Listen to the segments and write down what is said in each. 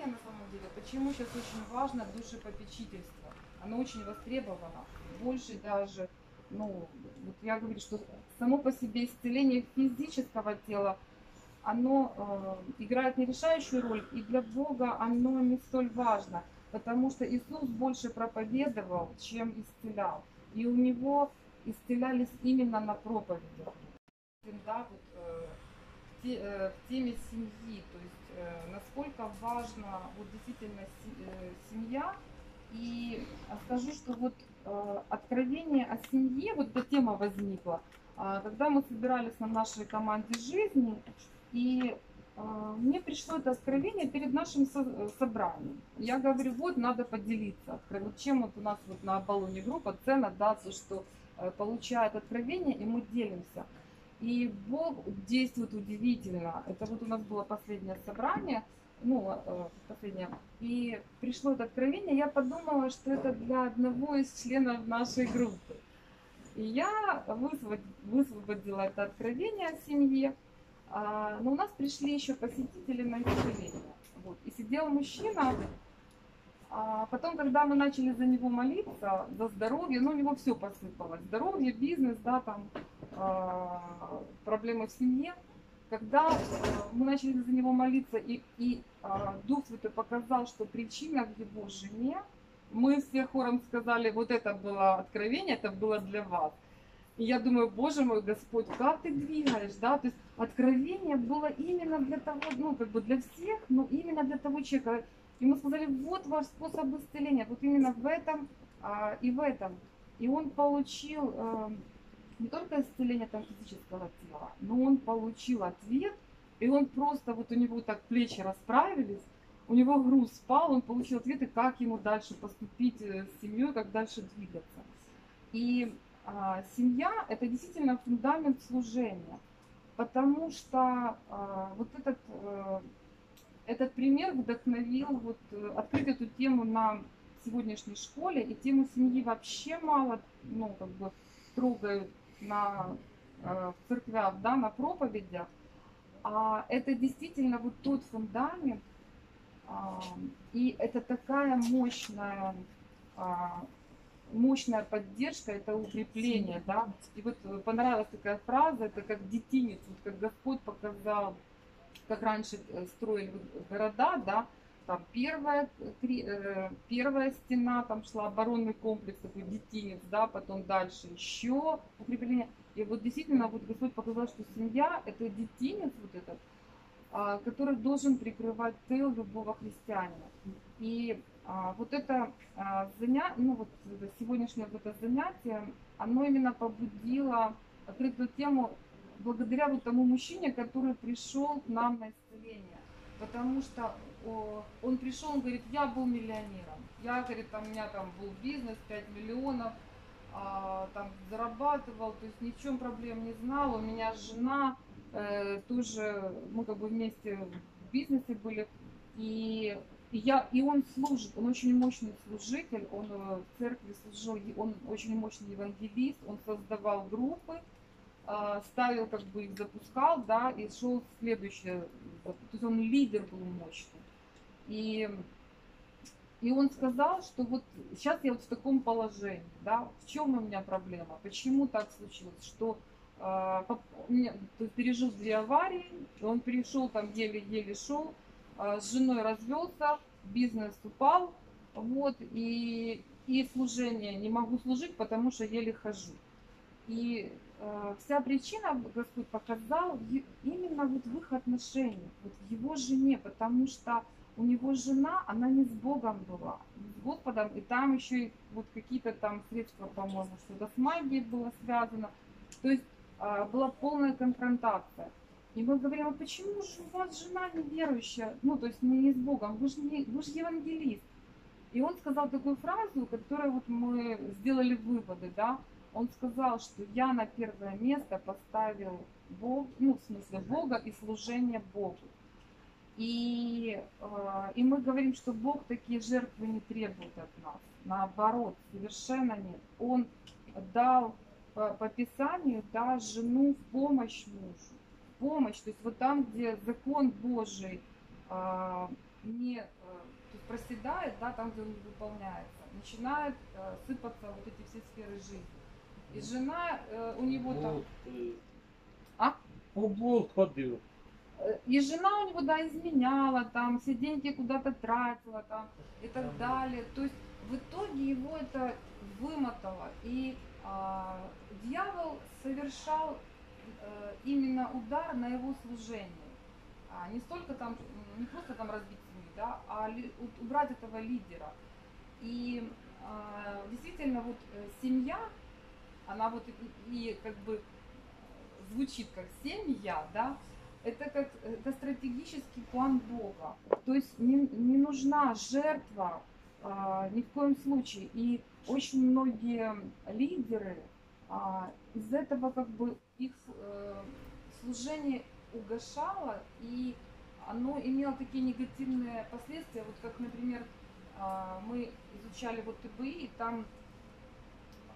откровение на самом деле, почему сейчас очень важно душепопечительство. Оно очень востребовано. Больше даже, ну, вот я говорю, что само по себе исцеление физического тела, оно э, играет нерешающую роль, и для Бога оно не столь важно, потому что Иисус больше проповедовал, чем исцелял. И у него исцелялись именно на проповедях. Да, вот, э, в, те- э, в теме семьи, то есть насколько важна вот действительно э, семья. И а, скажу, что вот э, откровение о семье, вот эта тема возникла, а, когда мы собирались на нашей команде жизни, и а, мне пришло это откровение перед нашим со- э, собранием. Я говорю, вот надо поделиться. Вот чем вот у нас вот на Абалоне группа цена, да, то, что э, получает откровение, и мы делимся. И Бог действует удивительно. Это вот у нас было последнее собрание, ну, э, последнее. И пришло это откровение, я подумала, что это для одного из членов нашей группы. И я высвобод- высвободила это откровение о семье. А, Но у нас пришли еще посетители на исцеление. Вот. И сидел мужчина, а потом, когда мы начали за него молиться, за здоровье, ну, у него все посыпалось. Здоровье, бизнес, да, там, а, проблемы в семье. Когда э, мы начали за него молиться, и, и а, Дух Святой показал, что причина в его жене, мы все хором сказали, вот это было откровение, это было для вас. И я думаю, боже мой Господь, как ты двигаешь, да, то есть откровение было именно для того, ну, как бы для всех, но именно для того человека. И мы сказали, вот ваш способ исцеления, вот именно в этом а, и в этом. И он получил э, не только исцеление там физического тела, но он получил ответ, и он просто, вот у него так плечи расправились, у него груз спал, он получил ответы, как ему дальше поступить э, с семьей, как дальше двигаться. И а, семья – это действительно фундамент служения, потому что а, вот этот, э, этот пример вдохновил вот, э, открыть эту тему на сегодняшней школе, и тему семьи вообще мало, ну, как бы трогают на, э, в церквях, да, на проповедях, а это действительно вот тот фундамент, а, и это такая мощная, а, мощная поддержка, это укрепление, да. И вот э, понравилась такая фраза, это как детинец, вот как Господь показал, как раньше э, строили города, да, там первая, кри- э, первая стена, там шла оборонный комплекс, такой детинец, да, потом дальше еще укрепление. И вот действительно, вот Господь показал, что семья – это детинец вот этот, а, который должен прикрывать тыл любого христианина. И а, вот это а, заня... ну, вот сегодняшнее вот это занятие, оно именно побудило открыть эту тему благодаря вот тому мужчине, который пришел к нам на исцеление. Потому что о, он пришел, он говорит, я был миллионером. Я, говорит, там, у меня там был бизнес, 5 миллионов, а, там зарабатывал, то есть ни в чем проблем не знал. У меня жена э, тоже, мы как бы вместе в бизнесе были. И, и я, и он служит, он очень мощный служитель, он э, в церкви служил, он очень мощный евангелист, он создавал группы, ставил, как бы их запускал, да, и шел следующее. То есть он лидер был мощный. И, и он сказал, что вот сейчас я вот в таком положении, да, в чем у меня проблема, почему так случилось, что есть пережил две аварии, он перешел там еле-еле шел, а, с женой развелся, бизнес упал, вот, и, и служение, не могу служить, потому что еле хожу. И э, вся причина Господь показал именно вот в их отношениях, вот в его жене, потому что у него жена, она не с Богом была, не с Господом, и там еще и вот какие-то там средства, по-моему, что-то с магией было связано. То есть а, была полная конфронтация. И мы говорим, а почему же у вас жена неверующая, ну, то есть не с Богом, вы же, не, вы же евангелист. И он сказал такую фразу, которой вот мы сделали выводы, да, он сказал, что я на первое место поставил Бог, ну, в смысле Бога и служение Богу. И, э, и мы говорим, что Бог такие жертвы не требует от нас. Наоборот, совершенно нет. Он дал по, по Писанию да, жену в помощь мужу. В помощь, то есть вот там, где закон Божий э, не, э, проседает, да, там, где он выполняется, начинает э, сыпаться вот эти все сферы жизни. И жена э, у него там... Е, А? У блог ходив. Э, И жена у него, да, изменяла, там, все деньги куда-то тратила, там, и так далее. То есть в итоге его это вымотало. И а, дьявол совершал э, именно удар на его служение. А, не столько там, м, не просто там разбить семью, да, а ли- у- убрать этого лидера. И а, действительно, вот э, семья, она вот и, как бы э, звучит как семья, да, это как это стратегический план Бога. То есть не, не нужна жертва а, ни в коем случае. И очень многие лидеры а, из этого как бы их э, служение угошало, и оно имело такие негативные последствия, вот как, например, а, мы изучали вот ТБИ, и там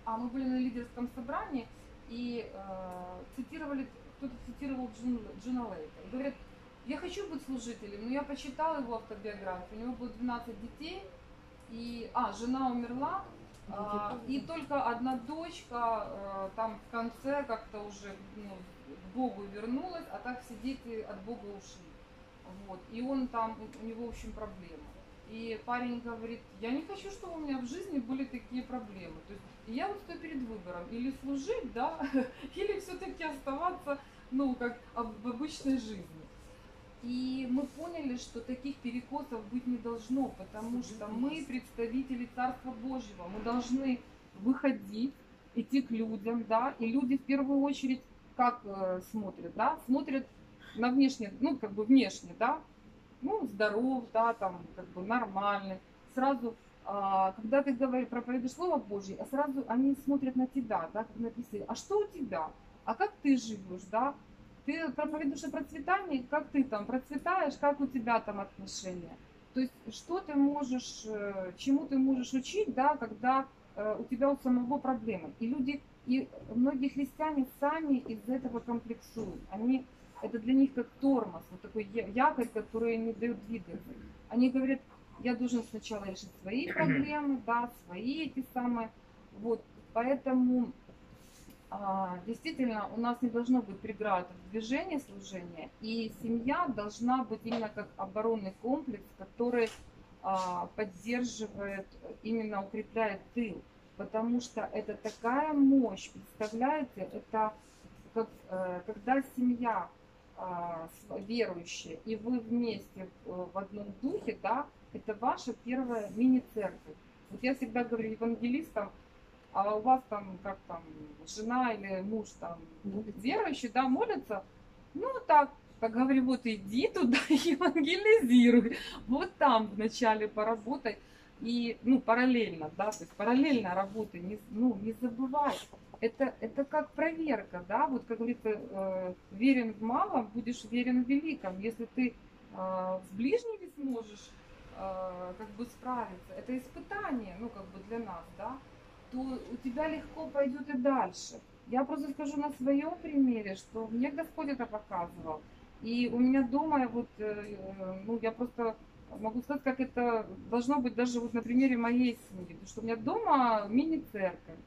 а мы были на лидерском собрании и э, цитировали, кто-то цитировал Джин, Джина Лейка. И говорят, я хочу быть служителем, но я почитал его автобиографию, у него было 12 детей, и, а, жена умерла, а, и только одна дочка э, там в конце как-то уже ну, к Богу вернулась, а так все дети от Бога ушли. Вот. И он там, у него, в общем, проблемы. И парень говорит, я не хочу, чтобы у меня в жизни были такие проблемы. То есть я вот стою перед выбором, или служить, да, или все-таки оставаться, ну, как в обычной жизни. И мы поняли, что таких перекосов быть не должно, потому что мы представители Царства Божьего, мы должны выходить, идти к людям, да, и люди в первую очередь как э, смотрят, да, смотрят на внешне, ну, как бы внешне, да, ну, здоров, да, там, как бы нормальный. Сразу, а, когда ты говоришь, проповедуешь Слово Божье, а сразу они смотрят на тебя, да, как написано, а что у тебя? А как ты живешь, да? Ты проповедуешь о процветании, как ты там процветаешь, как у тебя там отношения? То есть, что ты можешь, э, чему ты можешь учить, да, когда э, у тебя у самого проблемы. И люди, и многие христиане сами из-за этого комплексуют. Они это для них как тормоз, вот такой якорь, который не дает двигаться. Они говорят, я должен сначала решить свои проблемы, да, свои эти самые, вот, поэтому а, действительно у нас не должно быть преград в движении служения, и семья должна быть именно как оборонный комплекс, который а, поддерживает, именно укрепляет тыл, потому что это такая мощь, представляете, это как, э, когда семья а, верующая, и вы вместе э, в одном духе, да, это ваша первая мини-церковь. Вот я всегда говорю евангелистам, а у вас там, как там, жена или муж там верующий, да, молятся, ну так, так говорю, вот иди туда евангелизируй, вот там вначале поработай, и, ну, параллельно, да, то есть параллельно работай, не, ну, не забывай, это, это как проверка, да, вот как говорится, э, верен в малом, будешь верен в великом. Если ты э, с ближними сможешь э, как бы справиться, это испытание, ну, как бы для нас, да, то у тебя легко пойдет и дальше. Я просто скажу на своем примере, что мне Господь это показывал. И у меня дома, вот, э, ну, я просто могу сказать, как это должно быть даже вот на примере моей семьи. Потому что у меня дома мини-церковь.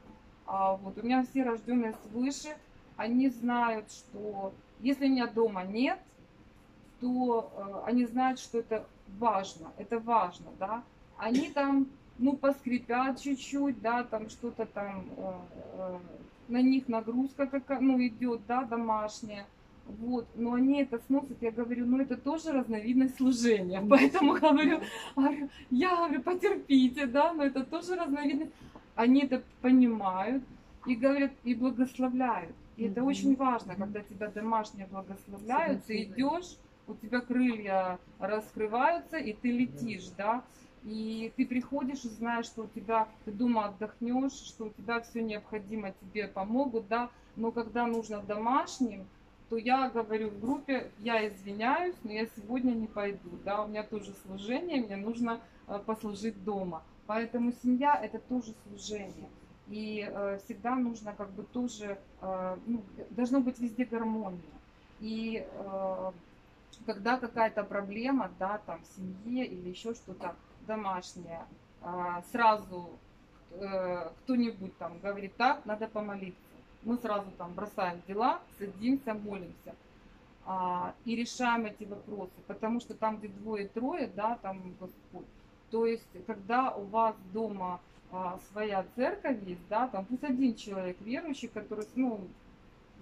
А вот у меня все рожденные свыше, они знают, что если меня дома нет, то э, они знают, что это важно, это важно, да. Они там, ну, поскрипят чуть-чуть, да, там что-то там, э, э, на них нагрузка какая, ну, идет, да, домашняя. Вот, но они это сносят, я говорю, ну это тоже разновидность служения, поэтому говорю, говорю, я говорю, потерпите, да, но это тоже разновидность, они это понимают и говорят, и благословляют. И это очень важно, когда тебя домашние благословляют, ты идешь, у тебя крылья раскрываются, и ты летишь, да, и ты приходишь и знаешь, что у тебя, ты дома отдохнешь, что у тебя все необходимо, тебе помогут, да, но когда нужно домашним, то я говорю в группе, я извиняюсь, но я сегодня не пойду, да, у меня тоже служение, мне нужно э, послужить дома. Поэтому семья это тоже служение. И э, всегда нужно как бы тоже, э, ну, должно быть везде гармония. И э, когда какая-то проблема, да, там в семье или еще что-то домашнее, а, сразу э, кто-нибудь там говорит, так, надо помолиться. Мы сразу там бросаем дела, садимся, молимся а, и решаем эти вопросы, потому что там, где двое-трое, да, там Господь. То есть, когда у вас дома а, своя церковь есть, да, там пусть один человек верующий, который, ну,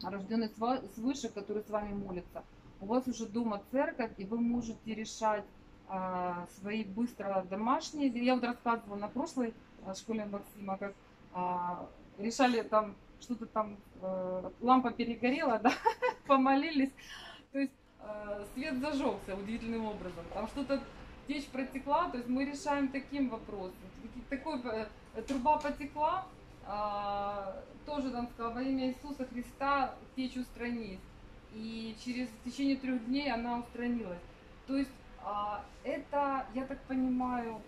рожденный свыше, который с вами молится, у вас уже дома церковь, и вы можете решать а, свои быстро домашние. Я вот рассказывала на прошлой а, школе Максима, как а, решали там что-то там, э, лампа перегорела, да, помолились, то есть э, свет зажегся удивительным образом, там что-то течь протекла, то есть мы решаем таким вопросом, такой э, труба потекла, а, тоже там сказал, во имя Иисуса Христа течь устранись. И через в течение трех дней она устранилась. То есть а, это, я так понимаю,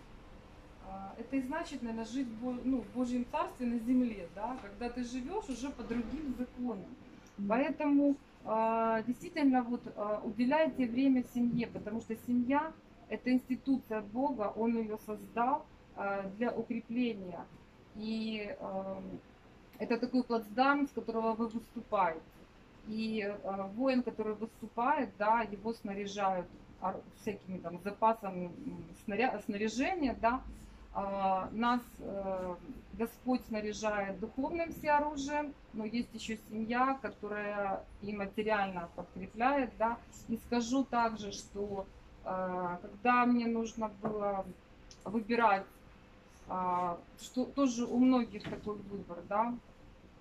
а, это и значит, наверное, жить ну, в Божьем Царстве на земле, да, когда ты живешь уже по другим законам. Поэтому действительно вот уделяйте время семье, потому что семья – это институция Бога, Он ее создал для укрепления и э, это такой плацдарм, с которого вы выступаете. И э, воин, который выступает, да, его снаряжают всякими там запасами снаря... снаряжения, да, э, нас э, Господь снаряжает духовным всеоружием, но есть еще семья, которая и материально подкрепляет, да. И скажу также, что э, когда мне нужно было выбирать а, что тоже у многих такой выбор, да,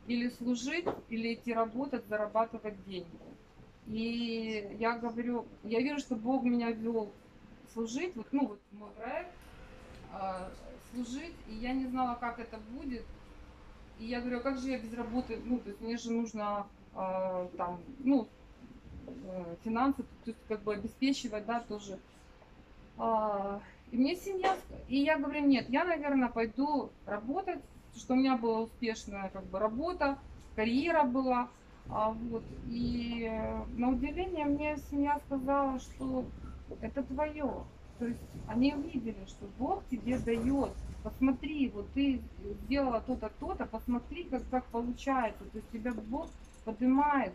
или служить, или идти работать, зарабатывать деньги. И я говорю, я вижу, что Бог меня вел служить, вот, ну, вот мой проект, а, служить, и я не знала, как это будет. И я говорю, а как же я без работы, ну, то есть мне же нужно там, ну, финансы, то есть как бы обеспечивать, да, тоже. Э, и мне семья, и я говорю, нет, я, наверное, пойду работать, что у меня была успешная как бы работа, карьера была. А, вот, и на удивление мне семья сказала, что это твое. То есть они увидели, что Бог тебе дает. Посмотри, вот ты сделала то-то, то-то, посмотри, как, как получается. То есть тебя Бог поднимает.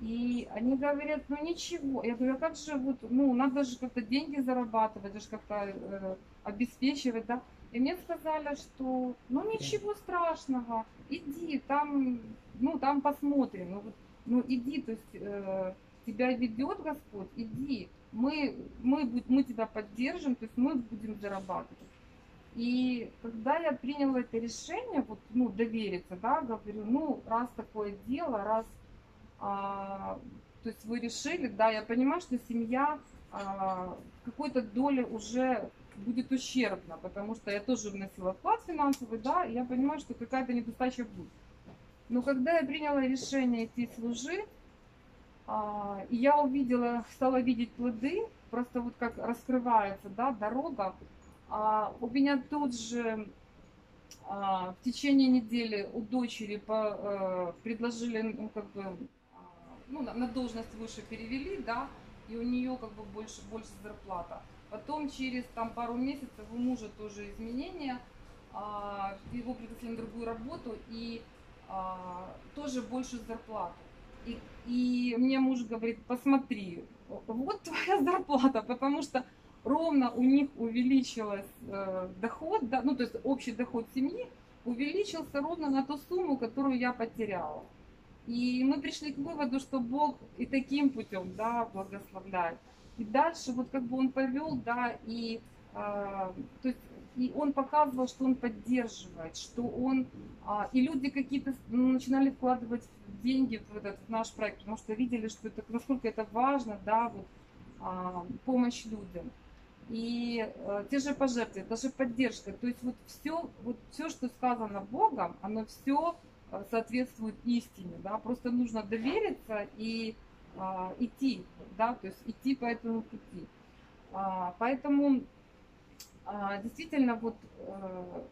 И они говорят, ну ничего. Я говорю, а как вот, ну надо же как-то деньги зарабатывать, даже как-то э, обеспечивать, да. И мне сказали, что ну ничего страшного, иди, там, ну там посмотрим. Ну, ну иди, то есть э, тебя ведет Господь, иди. Мы, мы, мы тебя поддержим, то есть мы будем зарабатывать. И когда я приняла это решение, вот, ну, довериться, да, говорю, ну, раз такое дело, раз а, то есть вы решили, да, я понимаю, что семья а, какой-то доли уже будет ущербна, потому что я тоже вносила вклад финансовый, да, и я понимаю, что какая-то недостача будет. Но когда я приняла решение идти служить, а, и я увидела, стала видеть плоды, просто вот как раскрывается, да, дорога, а, у меня тут же а, в течение недели у дочери по, э, предложили, ну, как бы, ну, на, на должность выше перевели, да, и у нее как бы больше, больше зарплата. Потом через там пару месяцев у мужа тоже изменения, а, его пригласили на другую работу и а, тоже больше зарплату. И, и мне муж говорит, посмотри, вот твоя зарплата, потому что ровно у них увеличилась э, доход, да, ну то есть общий доход семьи увеличился ровно на ту сумму, которую я потеряла. И мы пришли к выводу, что Бог и таким путем, да, благословляет. И дальше вот как бы он повел, да, и, э, то есть, и он показывал, что он поддерживает, что он, э, и люди какие-то ну, начинали вкладывать деньги в этот в наш проект, потому что видели, что это, насколько это важно, да, вот, э, помощь людям. И э, те же пожертвования, даже поддержка, то есть вот все, вот все, что сказано Богом, оно все соответствует истине, да, просто нужно довериться и а, идти, да, то есть идти по этому пути. А, поэтому а, действительно вот а,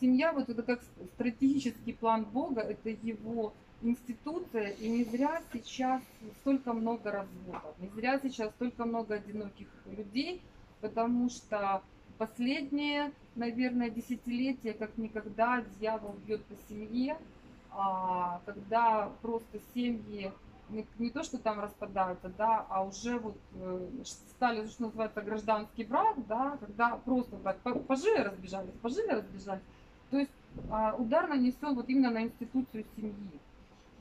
семья, вот это как стратегический план Бога, это его институция, и не зря сейчас столько много разводов, не зря сейчас столько много одиноких людей, потому что последние, наверное, десятилетия, как никогда, дьявол бьет по семье, а, когда просто семьи не, то, что там распадаются, да, а уже вот э, стали, что называется, гражданский брак, да, когда просто так пожили, разбежались, пожили, разбежались. То есть а, удар нанесен вот именно на институцию семьи.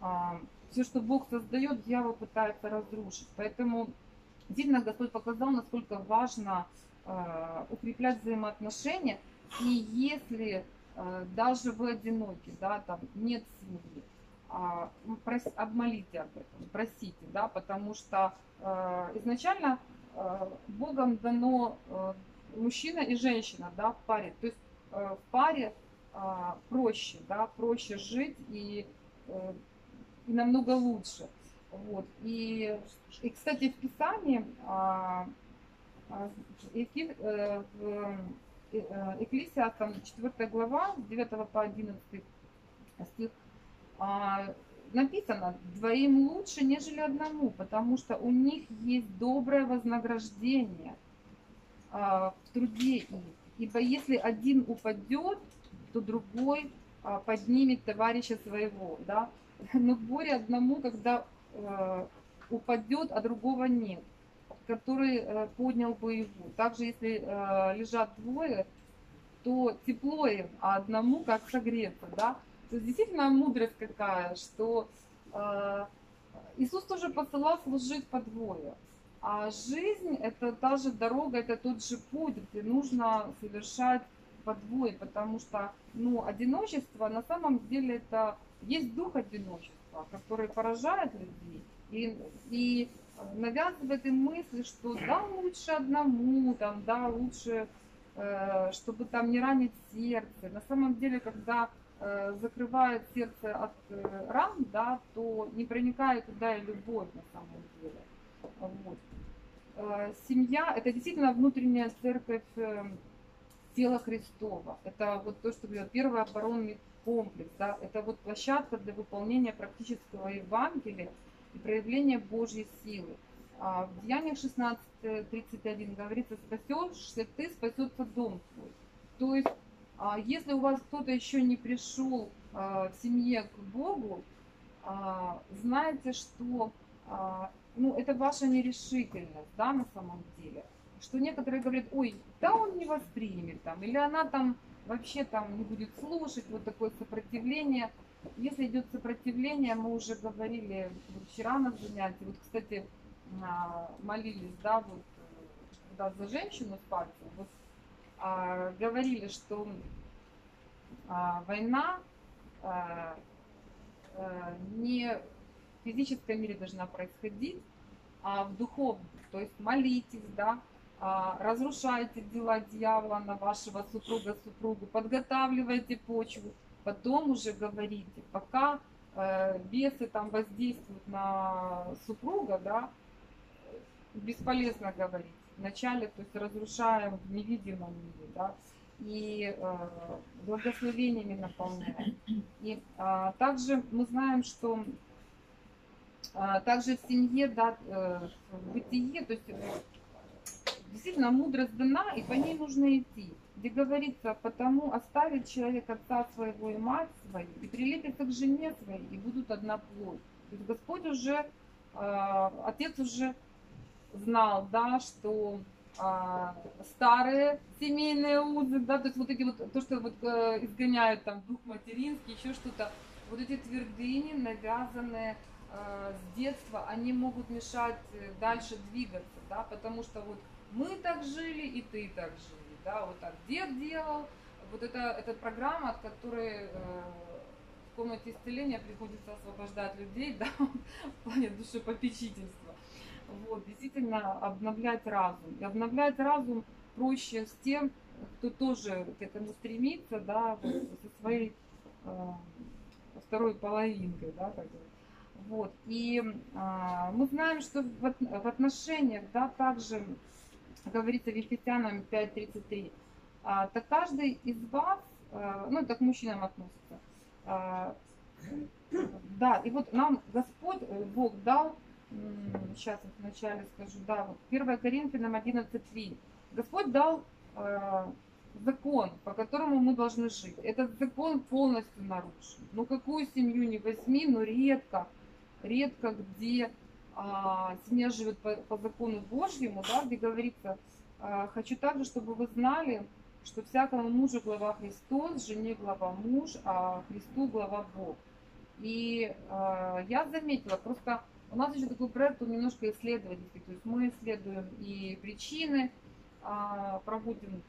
А, все, что Бог создает, дьявол пытается разрушить. Поэтому действительно Господь показал, насколько важно укреплять взаимоотношения. И если а, даже вы одиноки, да, там нет семьи, а, ну, обмолите об этом, просите, да, потому что изначально Богом дано мужчина и женщина, да, в паре, то есть в паре проще, да, проще жить и, э, и намного лучше, вот, и, и кстати, в Писании э, Эки, э, Экклесиастам 4 глава, 9 по 11 стих, а, написано, двоим лучше, нежели одному, потому что у них есть доброе вознаграждение а, в труде их. Ибо если один упадет, то другой а, поднимет товарища своего. Да? Но горе одному, когда упадет, а другого нет, который поднял бы его. Также если лежат двое, то тепло им, а одному как согреться. Да? То есть действительно мудрость какая, что э, Иисус тоже посылал служить по двое. А жизнь это та же дорога, это тот же путь, где нужно совершать по двое, потому что ну, одиночество на самом деле это есть дух одиночества, который поражает людей и, и навязывает им мысли, что да, лучше одному, там, да, лучше, э, чтобы там не ранить сердце. На самом деле, когда Э, закрывает сердце от э, ран, да, то не проникает туда и любовь на самом деле. Вот. Э, семья – это действительно внутренняя церковь тела Христова. Это вот то, что говорят, первый оборонный комплекс. Да, это вот площадка для выполнения практического Евангелия и проявления Божьей силы. А в Деяниях 16.31 говорится, спасешься ты, спасется дом твой. То есть а если у вас кто-то еще не пришел а, в семье к Богу, знаете, что ну, это ваша нерешительность, да, на самом деле. Что некоторые говорят, ой, да он не воспримет там, или она там вообще там не будет слушать, вот такое сопротивление. Если идет сопротивление, мы уже говорили вчера на занятии, вот, кстати, молились, да, вот, да, за женщину с пальцем, вот а, говорили, что а, война а, а, не в физическом мире должна происходить, а в духовном. То есть молитесь, да, а, разрушайте дела дьявола на вашего супруга, супругу, подготавливайте почву, потом уже говорите, пока э, бесы там воздействуют на супруга, да, бесполезно говорить вначале, то есть разрушаем в невидимом мире, да, и э, благословениями наполняем. И э, также мы знаем, что э, также в семье, да, э, в бытие, то есть э, действительно мудрость дана, и по ней нужно идти. Где говорится, потому оставит человек отца своего и мать свою, и прилепится к жене своей, и будут одна плоть. То есть Господь уже, э, Отец уже знал, да, что а, старые семейные узы, да, то есть вот эти вот, то, что вот э, изгоняют там дух материнский, еще что-то, вот эти твердыни, навязанные э, с детства, они могут мешать э, дальше двигаться, да, потому что вот мы так жили, и ты так жили, да, вот так дед делал, вот это, эта программа, от которой э, в комнате исцеления приходится освобождать людей, да, в плане душепопечительства. Вот, действительно обновлять разум. И обновлять разум проще с тем, кто тоже к этому стремится, да, со своей э, второй половинкой, да, как вот. И э, мы знаем, что в, в отношениях, да, также говорится в Ефесянам 5.33, э, так каждый из вас, э, ну, это к мужчинам относится, э, Да, и вот нам Господь, э, Бог дал, сейчас вот вначале скажу, да, вот 1 Коринфянам 11.3. Господь дал э, закон, по которому мы должны жить. Этот закон полностью нарушен. Ну какую семью не возьми, но редко, редко где а, семья живет по, по закону Божьему, да, где говорится, а, хочу также, чтобы вы знали, что всякому мужу глава Христос, жене глава муж, а Христу глава Бог. И э, я заметила, просто у нас еще такой проект, он немножко исследовательский, то есть мы исследуем и причины, э, проводим,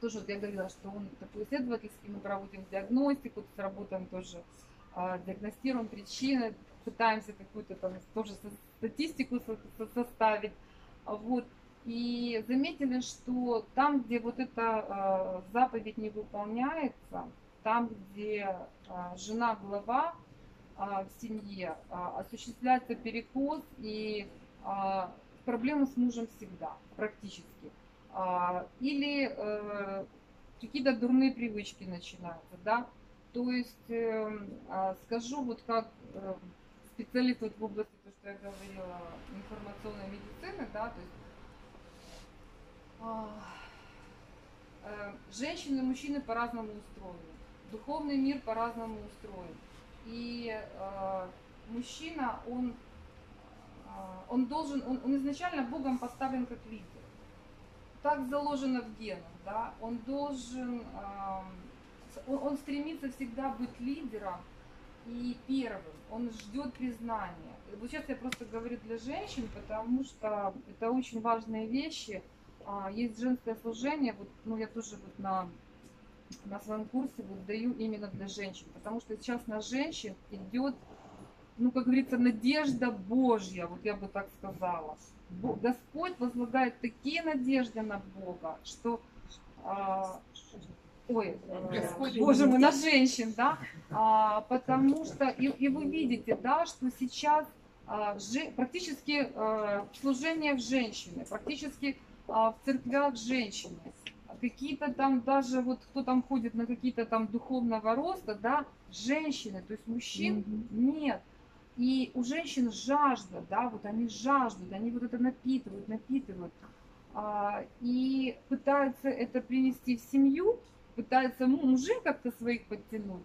тоже вот я говорила, что он такой исследовательский, мы проводим диагностику, то работаем тоже, э, диагностируем причины, пытаемся какую-то там тоже статистику составить, вот, и заметили, что там, где вот эта э, заповедь не выполняется, там, где э, жена глава э, в семье, э, осуществляется перекос и э, проблемы с мужем всегда, практически. Э, или э, какие-то дурные привычки начинаются, да. То есть э, скажу вот как э, специалист вот в области, то, что я говорила, информационной медицины, да, то есть Э, женщины и мужчины по-разному устроены. Духовный мир по-разному устроен. И э, мужчина, он, э, он должен, он, он изначально Богом поставлен как лидер. Так заложено в генах, да, он должен, э, он, он стремится всегда быть лидером и первым, он ждет признания. Вот сейчас я просто говорю для женщин, потому что это очень важные вещи – а, есть женское служение, вот, ну я тоже вот на, на своем курсе вот даю именно для женщин, потому что сейчас на женщин идет, ну как говорится, надежда Божья, вот я бы так сказала. Господь возлагает такие надежды на Бога, что а, ой, э, боже мой, на женщин, да, а, потому что и, и вы видите, да, что сейчас а, же, практически а, служение в женщины, практически а, в церквях женщины. Какие-то там даже, вот кто там ходит на какие-то там духовного роста, да, женщины, то есть мужчин mm-hmm. нет. И у женщин жажда, да, вот они жаждут, они вот это напитывают, напитывают. А, и пытаются это принести в семью, пытаются мужей как-то своих подтянуть,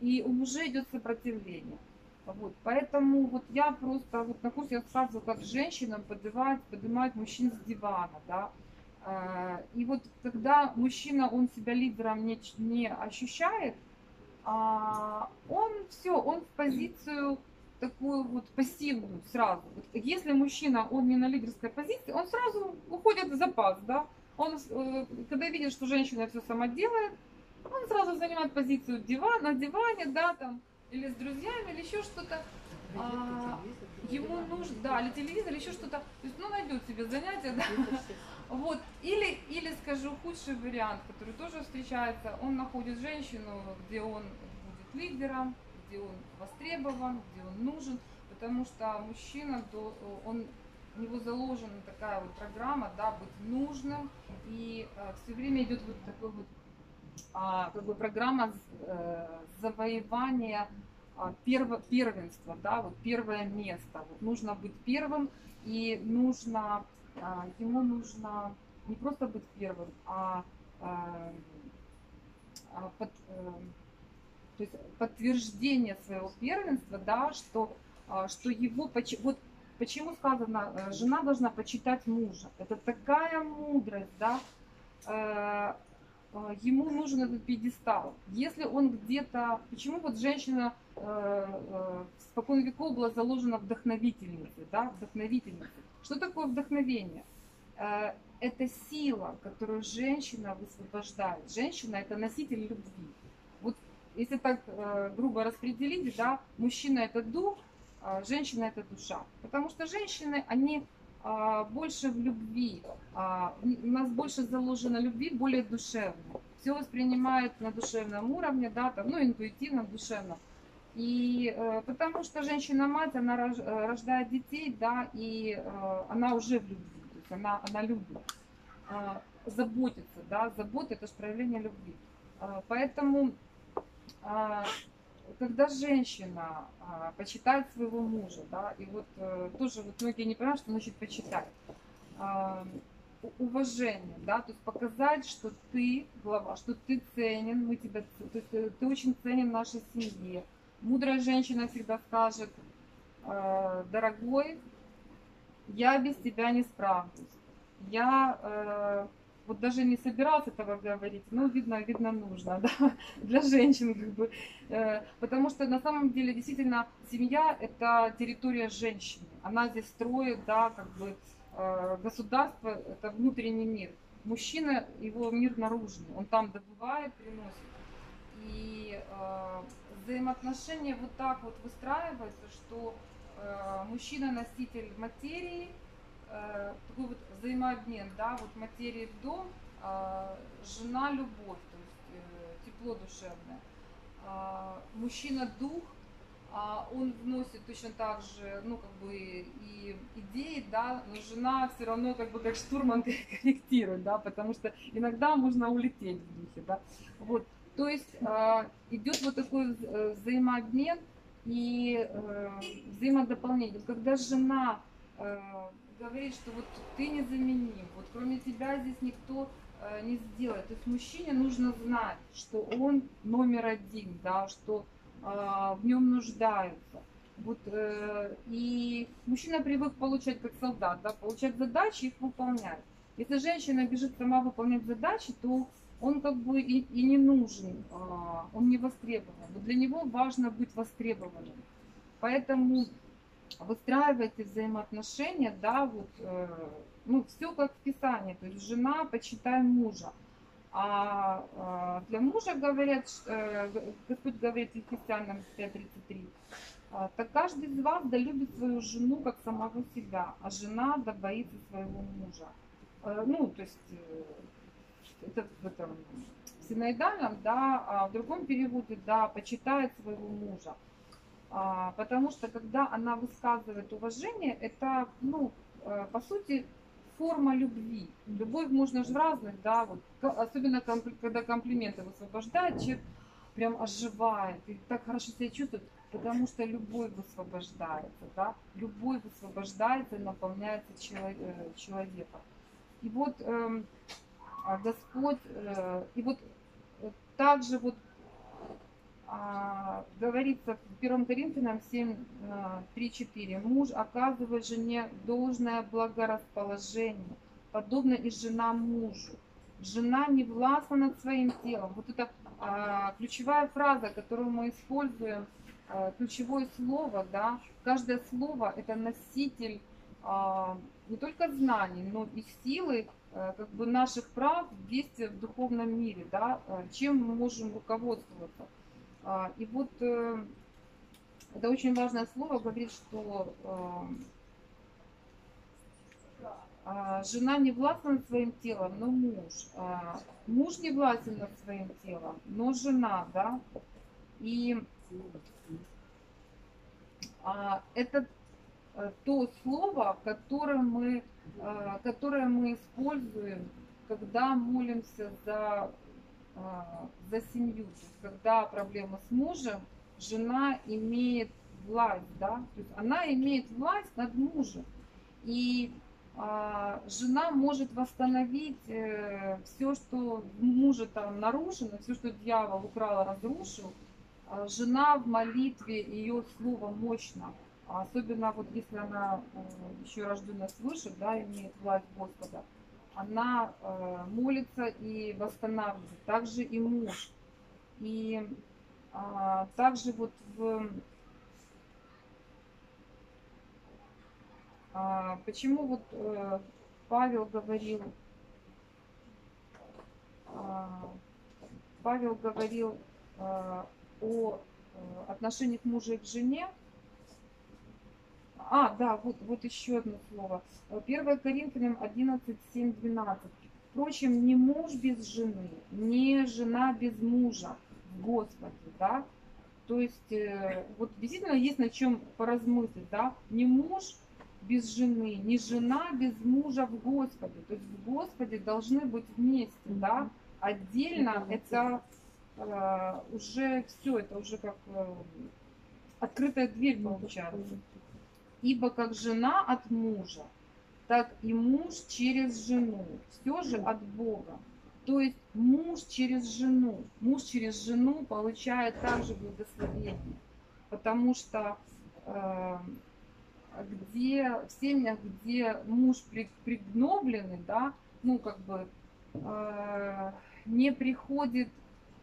и у мужей идет сопротивление. Вот, поэтому вот я просто вот на курсе рассказывала, как женщинам поднимать, поднимать мужчин с дивана, да. А, и вот когда мужчина, он себя лидером не, не ощущает, а, он все, он в позицию такую вот пассивную сразу. Вот если мужчина, он не на лидерской позиции, он сразу уходит в запас, да. Он, э, когда видит, что женщина все сама делает, он сразу занимает позицию дивана, на диване, да, там, или с друзьями, или еще что-то. А, ему нужно, да, или телевизор, или еще что-то. То есть, ну, найдет себе занятие, да. Вот. Или, или, скажу, худший вариант, который тоже встречается, он находит женщину, где он будет лидером, где он востребован, где он нужен, потому что мужчина, он, у него заложена такая вот программа, да, быть нужным, и э, все время идет вот такой вот а, как бы программа э, завоевания а, перво, первенства, да, вот первое место. Вот нужно быть первым, и нужно, а, ему нужно не просто быть первым, а, а, а под, а, то есть подтверждение своего первенства, да, что, а, что его, вот почему сказано, э, жена должна почитать мужа. Это такая мудрость, да, а, ему нужен этот пьедестал. Если он где-то... Почему вот женщина э, э, спокон веков была заложена вдохновительницей, да, вдохновительницей. Что такое вдохновение? Э, это сила, которую женщина высвобождает. Женщина – это носитель любви. Вот если так э, грубо распределить, да, мужчина – это дух, женщина – это душа. Потому что женщины, они а, больше в любви. А, у нас больше заложено любви, более душевно. Все воспринимает на душевном уровне, да, там, ну, интуитивно, душевно. И э, потому что женщина-мать, она э, рождает детей, да, и э, она уже в любви, то есть она, она любит, заботится, да, забота это же проявление любви. Поэтому когда женщина а, почитает своего мужа, да, и вот э, тоже вот многие не понимают, что значит почитать. А, уважение, да, то есть показать, что ты глава, что ты ценен, мы тебя, то есть э, ты очень ценен в нашей семье. Мудрая женщина всегда скажет, э, дорогой, я без тебя не справлюсь. Я вот даже не собирался этого говорить, но видно, видно нужно, да, для женщин как бы, э, потому что на самом деле действительно семья это территория женщины, она здесь строит, да, как бы э, государство это внутренний мир, мужчина его мир наружный, он там добывает, приносит, и э, взаимоотношения вот так вот выстраиваются, что э, мужчина носитель материи Э, такой вот взаимообмен, да, вот материи в дом, а, жена любовь, то есть э, тепло душевное. А, мужчина дух, а он вносит точно так же, ну, как бы, и идеи, да, но жена все равно, как бы, как штурман корректирует, да, потому что иногда можно улететь в духе, да, вот, то есть э, идет вот такой взаимообмен и взаимодополнение. Когда жена говорит, что вот ты незаменим, вот кроме тебя здесь никто э, не сделает. То есть мужчине нужно знать, что он номер один, да, что э, в нем нуждаются. Вот, э, и мужчина привык получать как солдат, да, получать задачи и их выполнять. Если женщина бежит сама выполнять задачи, то он как бы и, и не нужен, э, он не востребован. Но для него важно быть востребованным. Поэтому выстраиваете взаимоотношения, да, вот, э, ну, все как в Писании, то есть жена, почитай мужа. А э, для мужа говорят, э, Господь говорит в Ефесянам 5.33, «А, так каждый из вас да любит свою жену, как самого себя, а жена да боится своего мужа. Э, ну, то есть, э, это в этом синоидальном, да, а в другом переводе, да, почитает своего мужа. А, потому что когда она высказывает уважение, это, ну, э, по сути, форма любви. Любовь можно же в разных, да, вот, особенно когда комплименты высвобождает, человек прям оживает и так хорошо себя чувствует, потому что любовь высвобождается, да, любовь высвобождается и наполняется э, человека. И вот э, Господь, э, и вот э, также вот а, говорится в 1 Коринфянам 7, 3, 4. Муж оказывает жене должное благорасположение, подобно и жена мужу. Жена не властна над своим телом. Вот это а, ключевая фраза, которую мы используем, а, ключевое слово, да, каждое слово это носитель не только знаний, но и силы как бы наших прав, действия в духовном мире, да, чем мы можем руководствоваться. А, и вот э, это очень важное слово говорит, что э, а, жена не властна над своим телом, но муж. А, муж не властен над своим телом, но жена, да. И это э, то слово, которое мы, которое мы используем, когда молимся за за семью. То есть, когда проблема с мужем, жена имеет власть, да, то есть она имеет власть над мужем. И а, жена может восстановить э, все, что мужа там нарушено, все, что дьявол украл, разрушил. А, жена в молитве, ее слово мощно. Особенно вот если она э, еще рождена свыше, да, имеет власть Господа она э, молится и восстанавливает. Также и муж. И а, также вот в а, почему вот э, Павел говорил а, Павел говорил о э, отношениях мужа к жене, а, да, вот, вот еще одно слово. 1 Коринфянам 11, 7, 12. Впрочем, не муж без жены, не жена без мужа в Господе, да. То есть, э, вот действительно есть на чем поразмыслить, да. Не муж без жены, не жена без мужа в Господе. То есть в Господе должны быть вместе, да. Отдельно это э, уже все, это уже как э, открытая дверь получается. Ибо как жена от мужа, так и муж через жену. Все же от Бога. То есть муж через жену. Муж через жену получает также благословение. Потому что э, где в семьях, где муж пригнобленный, да, ну как бы э, не приходит,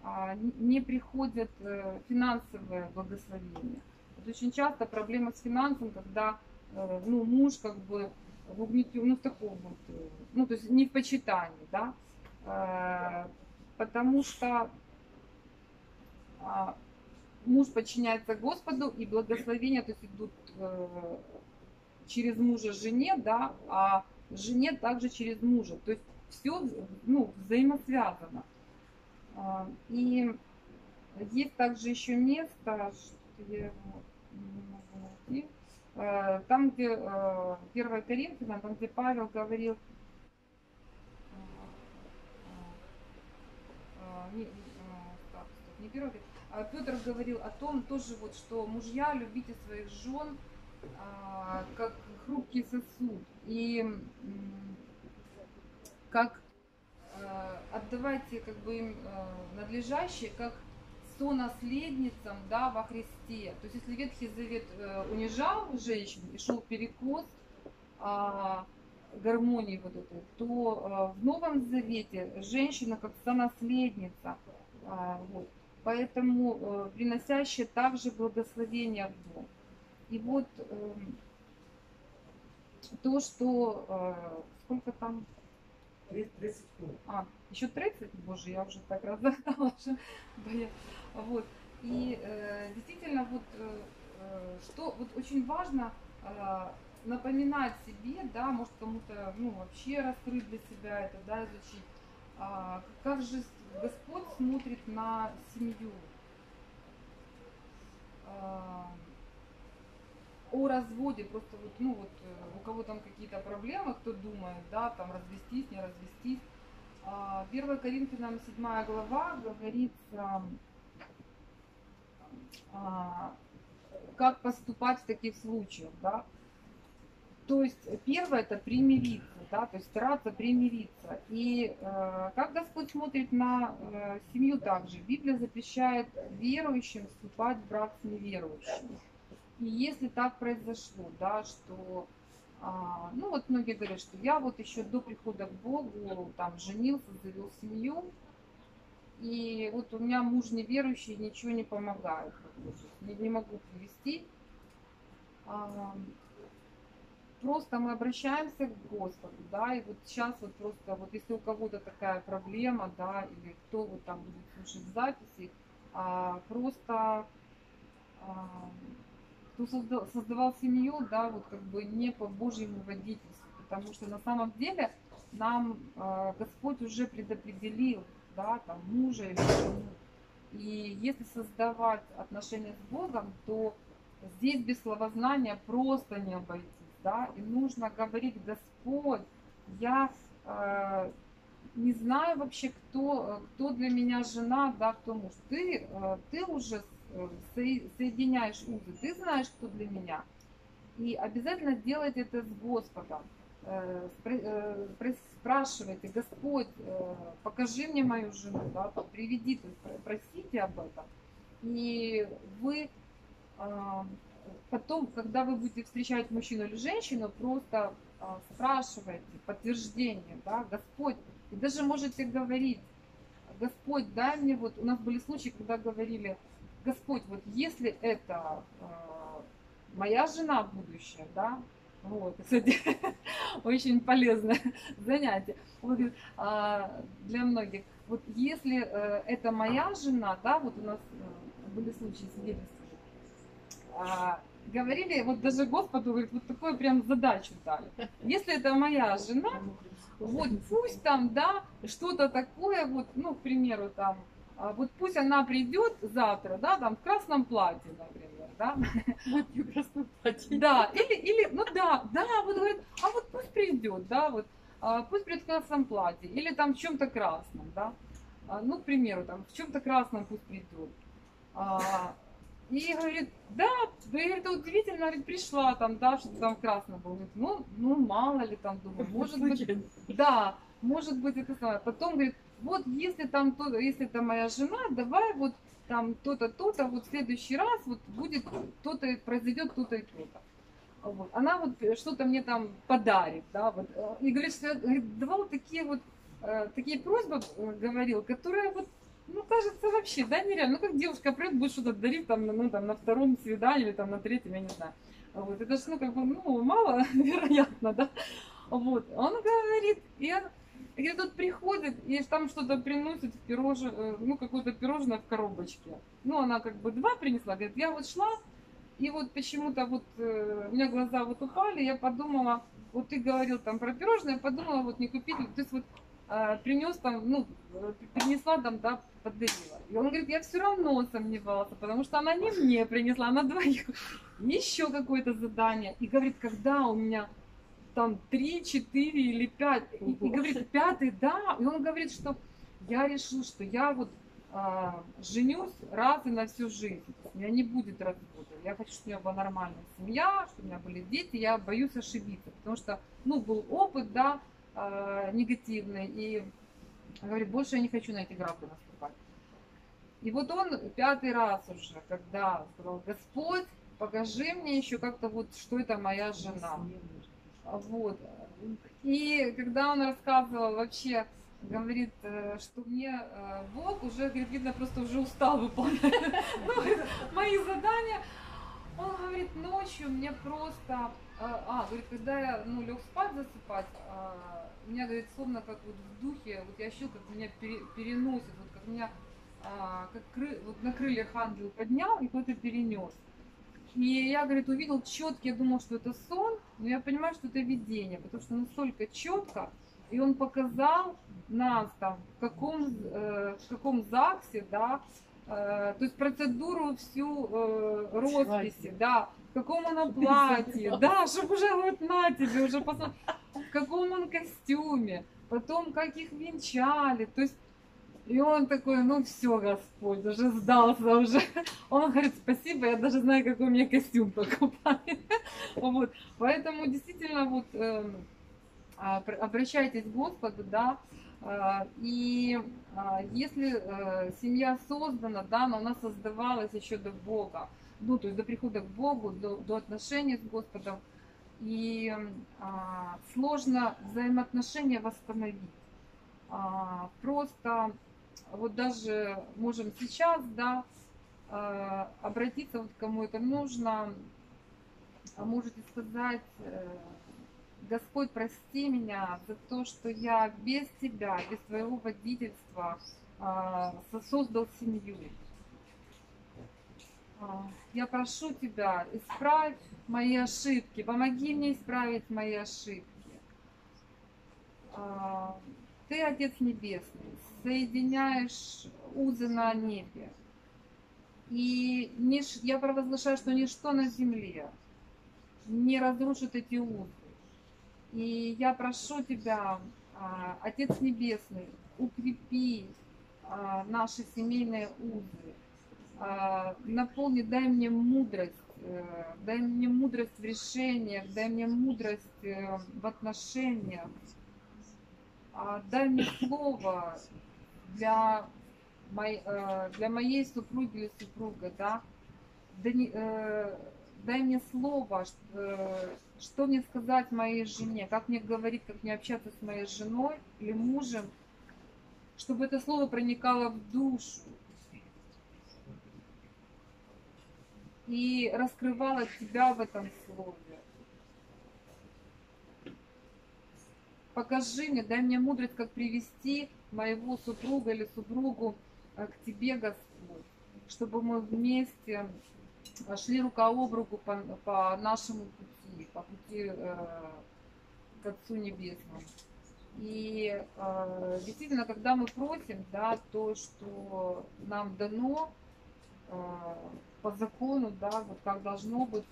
э, не приходят э, финансовые благословения. Вот очень часто проблема с финансом, когда э, ну, муж как бы в угнетении, ну в таком вот, э, ну то есть не в почитании, да, э, потому что э, муж подчиняется Господу и благословения, то есть идут через мужа жене, да, а жене также через мужа. То есть все ну, взаимосвязано. А, и есть также еще место, что я найти, э, там, где 1 э, Коринфянам, там, где Павел говорил, э, не, так, не 1 а Петр говорил о том тоже вот, что мужья любите своих жен, как хрупкий сосуд. И как отдавайте как бы им надлежащее, как сонаследницам да, во Христе. То есть если Ветхий Завет э, унижал женщин и шел перекос а, гармонии вот этой, то а, в Новом Завете женщина как сонаследница. А, вот. Поэтому а, приносящая также благословение в дом. И вот э, то, что э, сколько там? 30 минут. А, еще 30? Боже, я уже так разогнала. Вот. И э, действительно, вот э, э, что вот очень важно э, напоминать себе, да, может кому-то ну, вообще раскрыть для себя это, да, изучить, а, как же Господь смотрит на семью. А, о разводе, просто вот, ну вот, э, у кого там какие-то проблемы, кто думает, да, там развестись, не развестись. 1 а, Коринфянам 7 глава говорится, а, как поступать в таких случаях, да. То есть первое это примириться, да, то есть стараться примириться. И э, как Господь смотрит на э, семью также, Библия запрещает верующим вступать в брак с неверующим. И если так произошло, да, что, а, ну вот многие говорят, что я вот еще до прихода к Богу там женился, завел семью, и вот у меня муж неверующий, ничего не помогает, не, не могу привести. А, просто мы обращаемся к Господу, да, и вот сейчас вот просто, вот если у кого-то такая проблема, да, или кто вот там будет слушать записи, а, просто а, кто создал, создавал семью, да, вот как бы не по Божьему водительству, потому что на самом деле нам э, Господь уже предопределил, да, там мужа или жену. И если создавать отношения с Богом, то здесь без словознания просто не обойтись, да, и нужно говорить, Господь, я э, не знаю вообще, кто, кто для меня жена, да, кто муж. Ты, э, ты уже соединяешь узы, ты знаешь, кто для меня. И обязательно делайте это с Господом. Э, э, спрашивайте, Господь, э, покажи мне мою жену, да, приведи, то есть просите об этом. И вы потом, когда вы будете встречать мужчину или женщину, просто спрашивайте подтверждение, да, Господь, и даже можете говорить, Господь, дай мне вот, у нас были случаи, когда говорили, Господь, вот если это э, моя жена будущая, да, вот, кстати, очень полезное занятие. Говорит, а, для многих, вот если э, это моя жена, да, вот у нас э, были случаи свидетельства, а, говорили, вот даже Господу, говорит, вот такую прям задачу дали. Если это моя жена, вот пусть там, да, что-то такое, вот, ну, к примеру, там, вот пусть она придет завтра, да, там в красном платье, например, да. Вот в красном платье. Да, или, или, ну да, да, вот говорит, а вот пусть придет, да, вот, а, пусть придет в красном платье, или там в чем-то красном, да. а, ну, к примеру, там, в чем-то красном пусть придет. А, и говорит, да, говорит, удивительно, говорит, пришла там, да, что там красный был. Говорит, ну, ну, мало ли там, думаю, может быть, да, может быть, это самое. Потом говорит, вот если там, то, если это моя жена, давай вот там то-то, то-то, вот в следующий раз вот будет то-то, произойдет то-то и то-то. Вот. Она вот что-то мне там подарит, да, вот. И говорит, что я давал такие вот, э, такие просьбы э, говорил, которые вот ну, кажется, вообще, да, нереально. Ну, как девушка придет, будет что-то дарить там, ну, там, на втором свидании или там на третьем, я не знаю. Вот, это же, ну, как бы, ну, мало вероятно, да. Вот, он говорит, я, я тут приходит, и там что-то приносит в пирож... Э, ну, какое-то пирожное в коробочке. Ну, она как бы два принесла, говорит, я вот шла, и вот почему-то вот э, у меня глаза вот упали, я подумала, вот ты говорил там про пирожное, я подумала, вот не купить, то есть вот э, принес там, ну, принесла там, да, подарила. И он говорит, я все равно сомневался, потому что она не мне принесла, она двоих. Еще какое-то задание. И говорит, когда у меня там три, четыре или пять. И, и говорит, пятый, да. И он говорит, что я решил, что я вот а, женюсь раз и на всю жизнь. У меня не будет развода. Я хочу, чтобы у меня была нормальная семья, чтобы у меня были дети. Я боюсь ошибиться, потому что, ну, был опыт, да, а, негативный. И говорит, больше я не хочу на эти грабли наступать. И вот он пятый раз уже, когда сказал, Господь, покажи мне еще как-то вот, что это моя жена. Вот. И когда он рассказывал вообще, говорит, э, что мне э, Бог уже, говорит, видно, просто уже устал выполнять мои задания. Он говорит, ночью мне просто... А, а, говорит, когда я ну, лег спать засыпать, а, у меня, говорит, словно как вот в духе, вот я ощутил, как меня пере, переносит, вот как меня а, как кры, вот на крыльях ангел поднял и кто-то перенес. И я, говорит, увидел четко, я думал, что это сон, но я понимаю, что это видение, потому что настолько четко, и он показал нас там, в каком, э, в каком ЗАГСе, да, э, то есть процедуру всю э, росписи, да, в каком она платье, да, чтобы уже вот на тебе, уже посмотри, в каком он костюме, потом как их венчали, то есть и он такой, ну все, Господь, уже сдался уже. Он говорит, спасибо, я даже знаю, какой мне костюм покупать. Вот. Поэтому действительно вот э, обращайтесь к Господу, да, э, и э, если э, семья создана, да, но она создавалась еще до Бога, ну, то есть до прихода к Богу, до, до отношений с Господом, и а, сложно взаимоотношения восстановить. А, просто вот даже можем сейчас, да, а, обратиться, вот кому это нужно, а можете сказать, э, Господь, прости меня за то, что я без Тебя, без Твоего водительства а, создал семью. Я прошу Тебя, исправь мои ошибки, помоги мне исправить мои ошибки. Ты, Отец Небесный, соединяешь узы на небе. И ниш, я провозглашаю, что ничто на земле не разрушит эти узы. И я прошу Тебя, а, Отец Небесный, укрепи а, наши семейные узы, а, наполни, дай мне мудрость, э, дай мне мудрость в решениях, дай мне мудрость э, в отношениях, дай мне слово для, моей, э, для моей супруги или супруга, да, э, дай мне слово, э, что мне сказать моей жене, как мне говорить, как мне общаться с моей женой или мужем, чтобы это слово проникало в душу и раскрывало тебя в этом слове. Покажи мне, дай мне мудрость, как привести моего супруга или супругу э, к тебе, Господь, чтобы мы вместе шли рука об руку по, по нашему пути, по пути э, к Отцу Небесному. И э, действительно, когда мы просим, да, то, что нам дано э, по закону, да, вот как должно быть,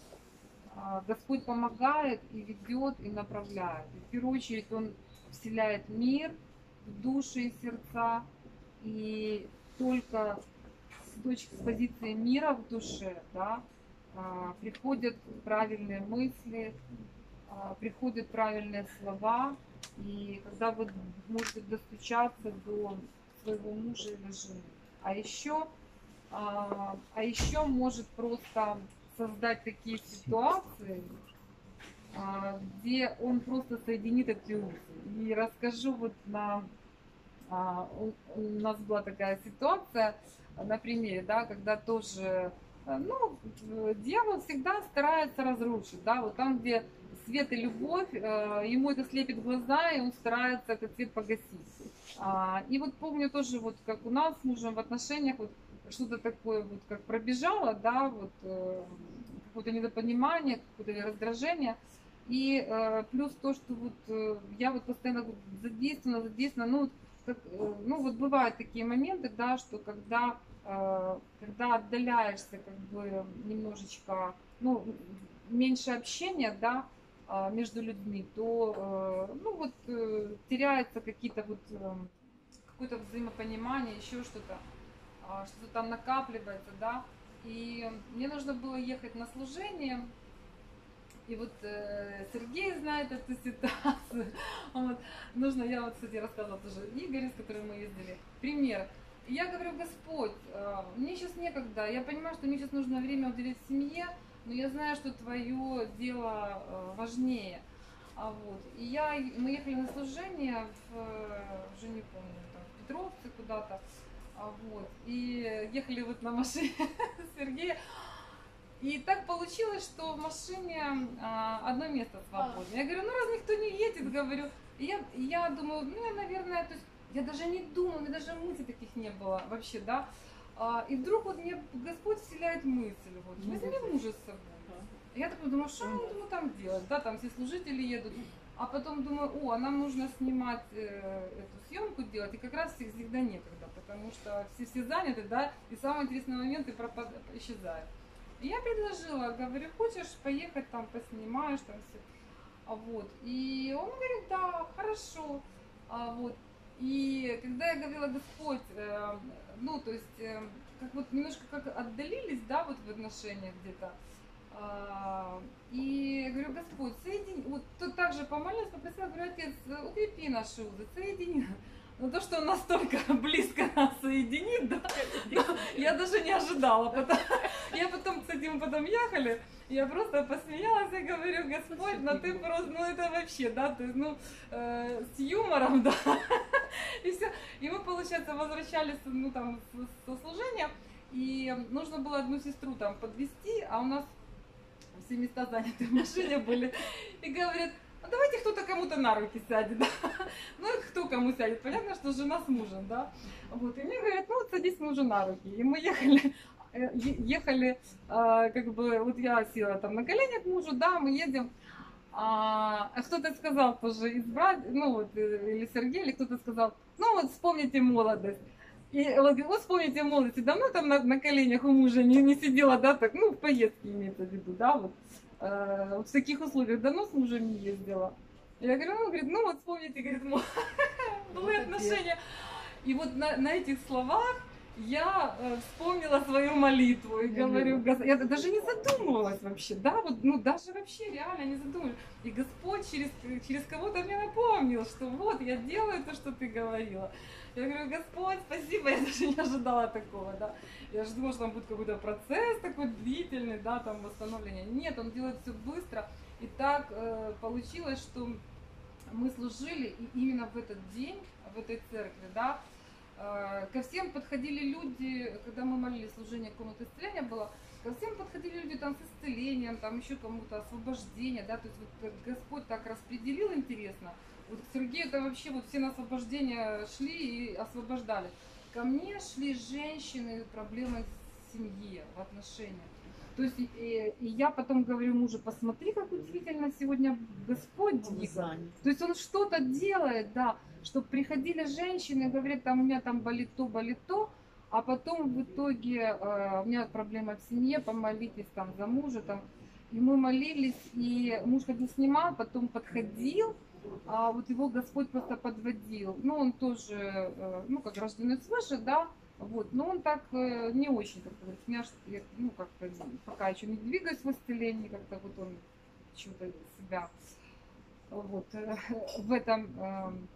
э, Господь помогает и ведет, и направляет. И в первую очередь Он вселяет мир, души и сердца, И только с точки с позиции мира в душе, да, а, приходят правильные мысли, а, приходят правильные слова, и когда вы можете достучаться до своего мужа или жены. А еще, а, а еще может просто создать такие ситуации, где он просто соединит эти узы. И расскажу вот на... А, у, нас была такая ситуация на примере, да, когда тоже, э, ну, дьявол всегда старается разрушить, да, вот там, где свет и любовь, э, ему это слепит глаза, и он старается этот свет погасить. А, и вот помню тоже, вот как у нас с мужем в отношениях, вот что-то такое вот как пробежало, да, вот э, какое-то недопонимание, какое-то раздражение. И э, плюс то, что вот э, я вот постоянно вот, задействована, задействована, ну, как, э, ну вот бывают такие моменты, да, что когда, э, когда отдаляешься как бы немножечко, ну, меньше общения, да, э, между людьми, то, э, ну вот, э, теряется какие-то вот, э, какое-то взаимопонимание, еще что-то, э, что-то там накапливается, да, и мне нужно было ехать на служение, и вот э, Сергей знает эту ситуацию. Вот. Нужно, я вот, кстати, рассказывала тоже Игорю, с которым мы ездили, пример. Я говорю, Господь, э, мне сейчас некогда, я понимаю, что мне сейчас нужно время уделить семье, но я знаю, что твое дело э, важнее. А вот. И я, мы ехали на служение в, уже не помню, там, в Петровце куда-то, а вот. И ехали вот на машине Сергея. И так получилось, что в машине а, одно место свободно. Я говорю, ну раз никто не едет, говорю. И я, и я думаю, ну я, наверное, то есть я даже не думала, у меня даже мыслей таких не было вообще, да. А, и вдруг вот мне Господь вселяет мысль, вот, возьми мужа с собой. Я такой думаю, что он думаю, там делать, да, там все служители едут. А потом думаю, о, а нам нужно снимать э, эту съемку делать, и как раз всех всегда некогда, потому что все все заняты, да, и самые интересные моменты пропад... исчезают. Я предложила, говорю, хочешь поехать там поснимаешь там все. А вот. И он говорит, да, хорошо. А вот. И когда я говорила, Господь, э, ну, то есть, э, как вот немножко как отдалились, да, вот в отношениях где-то, а, и говорю, Господь, соедини, вот тут также помолилась, попросила, говорю, Отец, укрепи наши узы, соедини. Но то, что он настолько близко нас соединит, да, я даже не ожидала. Потому, я потом, кстати, мы потом ехали, я просто посмеялась и говорю, Господь, ну ты просто, ну это вообще, да, ты, ну, э, с юмором, да. И все. И мы, получается, возвращались, ну, там, со служения, и нужно было одну сестру там подвести, а у нас все места заняты в машине были. И говорит, а давайте кто-то кому-то на руки сядет, да. Ну, кто кому сядет, понятно, что жена с мужем, да. Вот, и мне говорят, ну, вот садись мужу на руки. И мы ехали, э, ехали, а, как бы, вот я села там на коленях мужу, да, мы едем, а, а кто-то сказал тоже из ну вот, э, или Сергей, или кто-то сказал, ну вот вспомните молодость. И вот, вот вспомните молодость, давно там на, на коленях у мужа не, не сидела, да, так, ну, в поездке имеется в виду, да, вот, э, вот в таких условиях давно с мужем не ездила. Я говорю, ну, говорит, ну вот вспомните, говорит, были отношения. И вот на, на этих словах я э, вспомнила свою молитву и говорю, я даже не задумывалась вообще, да, вот, ну даже вообще реально не задумывалась. И Господь через, через кого-то мне напомнил, что вот я делаю то, что ты говорила. Я говорю, Господь, спасибо, я даже не ожидала такого, да. Я же думала, что там будет какой-то процесс такой длительный, да, там восстановление. Нет, он делает все быстро. И так э, получилось, что мы служили, и именно в этот день, в этой церкви, да, ко всем подходили люди, когда мы молились, служение комнаты исцеления было, ко всем подходили люди там с исцелением, там еще кому-то освобождение, да, то есть вот Господь так распределил интересно, вот к Сергею это вообще вот все на освобождение шли и освобождали. Ко мне шли женщины, проблемы в семье, в отношениях. То есть и, и я потом говорю мужу, посмотри, как удивительно сегодня Господь двигает. То есть он что-то делает, да, чтобы приходили женщины, говорят, там у меня там болит то, болит то, а потом в итоге э, у меня проблема в семье, помолитесь там за мужа, там. И мы молились, и муж ходил снимал, потом подходил, а вот его Господь просто подводил. Ну, он тоже, э, ну, как рожденный свыше, да, вот, но он так э, не очень, как говорится, меня, ну, как-то пока еще не двигаюсь в исцелении, как-то вот он чего-то себя вот в этом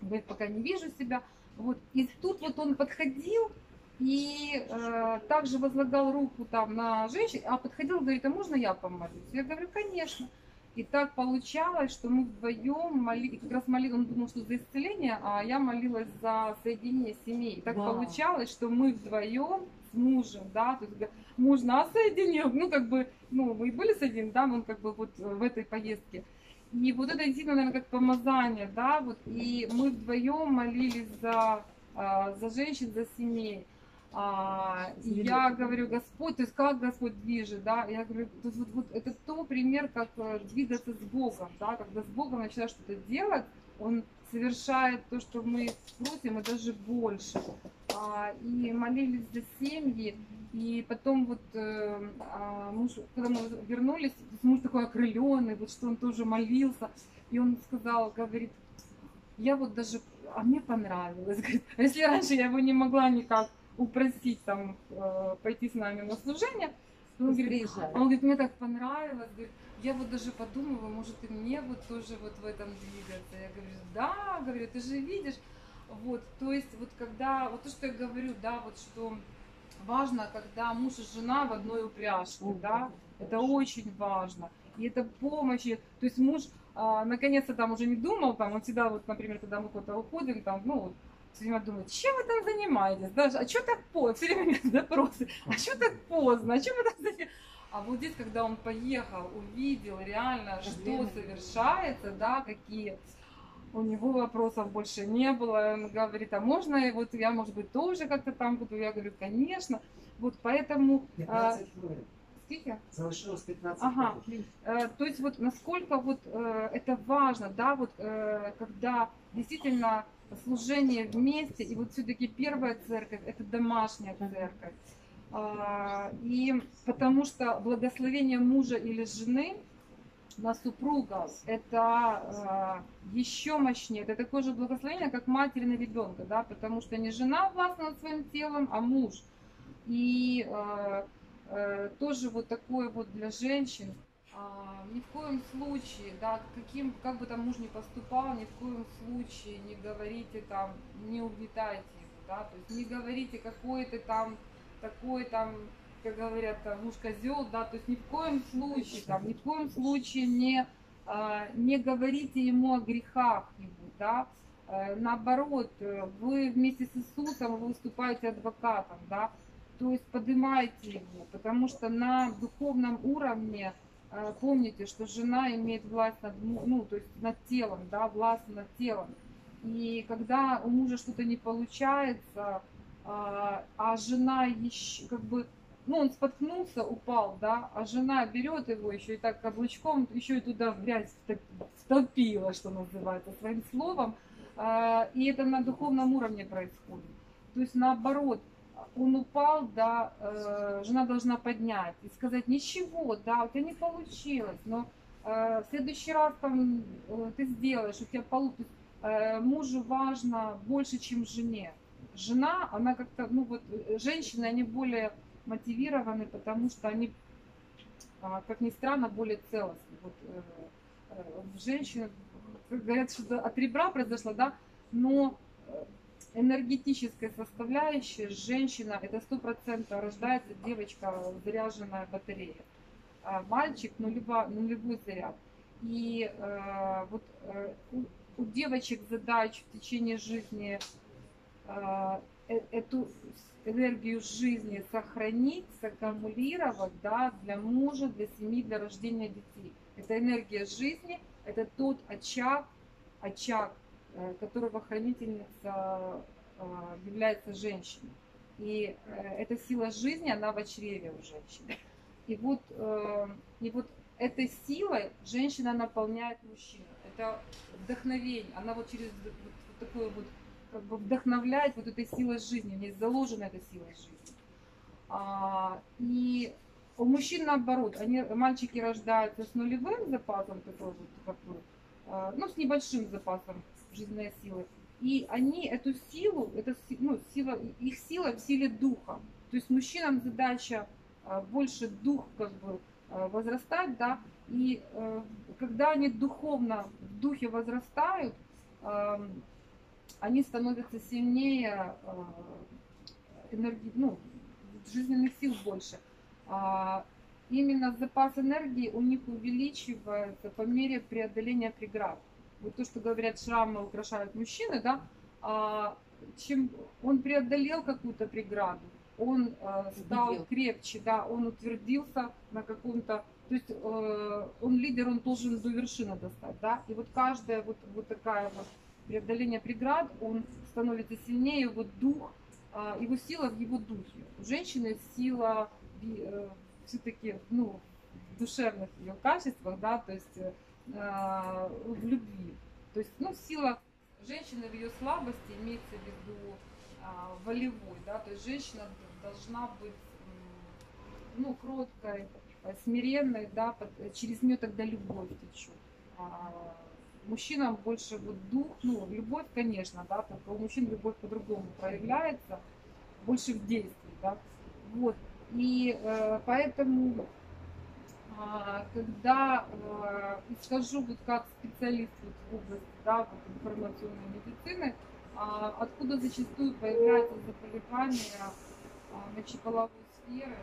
говорит, пока не вижу себя. Вот. И тут вот он подходил и э, также возлагал руку там на женщину, а подходил, говорит, а можно я помолюсь? Я говорю, конечно. И так получалось, что мы вдвоем молились, как раз молилась, он думал, что за исцеление, а я молилась за соединение семей. И так Вау. получалось, что мы вдвоем с мужем, да, то есть муж нас соединил, ну, как бы, ну, мы были соединены, да, он как бы вот в этой поездке. И вот это действительно, наверное, как помазание, да, вот, и мы вдвоем молились за, а, за женщин, за семей. А, и я говорю, Господь, то есть как Господь движет, да, я говорю, то есть вот, вот это то пример, как э, двигаться с Богом, да, когда с Богом начинаешь что-то делать, Он совершает то, что мы просим, и даже больше. А, и молились за семьи, и потом вот э, а, муж, когда мы вернулись, муж такой окрыленный, вот что он тоже молился, и он сказал, говорит, я вот даже, а мне понравилось, говорит, а если раньше я его не могла никак упросить там э, пойти с нами на служение. Он говорит, он говорит, мне так понравилось, говорит, я вот даже подумала, может и мне вот тоже вот в этом двигаться. Я говорю, да, говорю, ты же видишь, вот, то есть вот когда, вот то, что я говорю, да, вот что важно, когда муж и жена в одной упряжке, да, это очень важно. И это помощь, то есть муж а, наконец-то там уже не думал, там, он всегда, вот, например, когда мы куда-то уходим, там, ну, все время думают, чем вы там занимаетесь, да? а что так поздно, все время запросы, а что так поздно, а чем вы там занимаетесь? А вот здесь, когда он поехал, увидел реально, что совершается, да, какие у него вопросов больше не было. Он говорит, а можно, и вот я, может быть, тоже как-то там буду. Я говорю, конечно. Вот поэтому... 15 хвилин. Сколько? Залишилось 15 ага. Э, то есть вот насколько вот э, это важно, да, вот э, когда действительно служение вместе, и вот все-таки первая церковь это домашняя церковь. А, и потому что благословение мужа или жены на супруга это а, еще мощнее. Это такое же благословение, как матери на ребенка, да, потому что не жена властна над своим телом, а муж. И а, тоже вот такое вот для женщин а, ни в коем случае, да, каким, как бы там муж не поступал, ни в коем случае не говорите там, не угнетайте его, да, то есть не говорите, какой ты там, такой там, как говорят, там, муж козел, да, то есть ни в коем случае, там, ни в коем случае не, а, не говорите ему о грехах его, да, э, наоборот, вы вместе с Иисусом вы выступаете адвокатом, да, то есть поднимайте его, потому что на духовном уровне помните, что жена имеет власть над, ну, то есть над телом, да, власть над телом. И когда у мужа что-то не получается, а жена еще, как бы, ну, он споткнулся, упал, да, а жена берет его еще и так каблучком, еще и туда в грязь втопила, что называется, своим словом. А, и это на духовном уровне происходит. То есть наоборот, он упал, да, э, жена должна поднять и сказать, ничего, да, у тебя не получилось, но э, в следующий раз там э, ты сделаешь, у тебя получится. Мужу важно больше, чем жене. Жена, она как-то, ну вот, женщины, они более мотивированы, потому что они, э, как ни странно, более целостны. Вот, э, э, женщины, говорят, что от ребра произошло, да, но энергетическая составляющая женщина это сто процентов рождается девочка заряженная батарея а мальчик нулево, нулевой заряд и э, вот э, у, у девочек задач в течение жизни э, э, эту энергию жизни сохранить, саккумулировать да, для мужа, для семьи, для рождения детей. Это энергия жизни, это тот очаг, очаг Э, которого хранительница э, является женщина. И э, эта сила жизни, она в чреве у женщины. И вот, и вот этой силой женщина наполняет мужчину. Это вдохновение. Она вот через вот такое вот как бы вдохновляет вот этой силой жизни. У нее заложена эта сила жизни. А, и у мужчин наоборот, они, мальчики рождаются с нулевым запасом такой вот, как э, ну, с небольшим запасом жизненной силы. И они эту силу, это ну, сила, их сила в силе духа. То есть мужчинам задача э, больше дух как бы э, возрастать, да, и э, когда они духовно в духе возрастают, эм, они становятся сильнее э, энергии, ну, жизненных сил больше. А, Именно запас энергии у них увеличивается по мере преодоления преград. Вот то, что говорят, шрамы украшают мужчины, да, а чем он преодолел какую-то преграду, он э, стал Победил. крепче, да, он утвердился на каком-то, то есть э, он лидер, он должен до вершины достать, да, и вот каждая вот, вот такая вот преодоление преград, он становится сильнее, его дух, а, его сила в его духе. У женщины сила все-таки ну, в душевных ее качествах, да, то есть э, в любви. То есть, ну, сила женщины в ее слабости имеется в виду а, волевой, да, то есть женщина должна быть, ну, кроткой, э, смиренной, да, через нее тогда любовь течет. Мужчинам больше вот дух, ну, любовь, конечно, да, только у мужчин любовь по-другому проявляется, больше в действии, да, вот. И э, поэтому, а, когда э, исхожу вот как специалист вот в области да, вот информационной медицины, а, откуда зачастую появляются заболевания а, мочеполовой сферы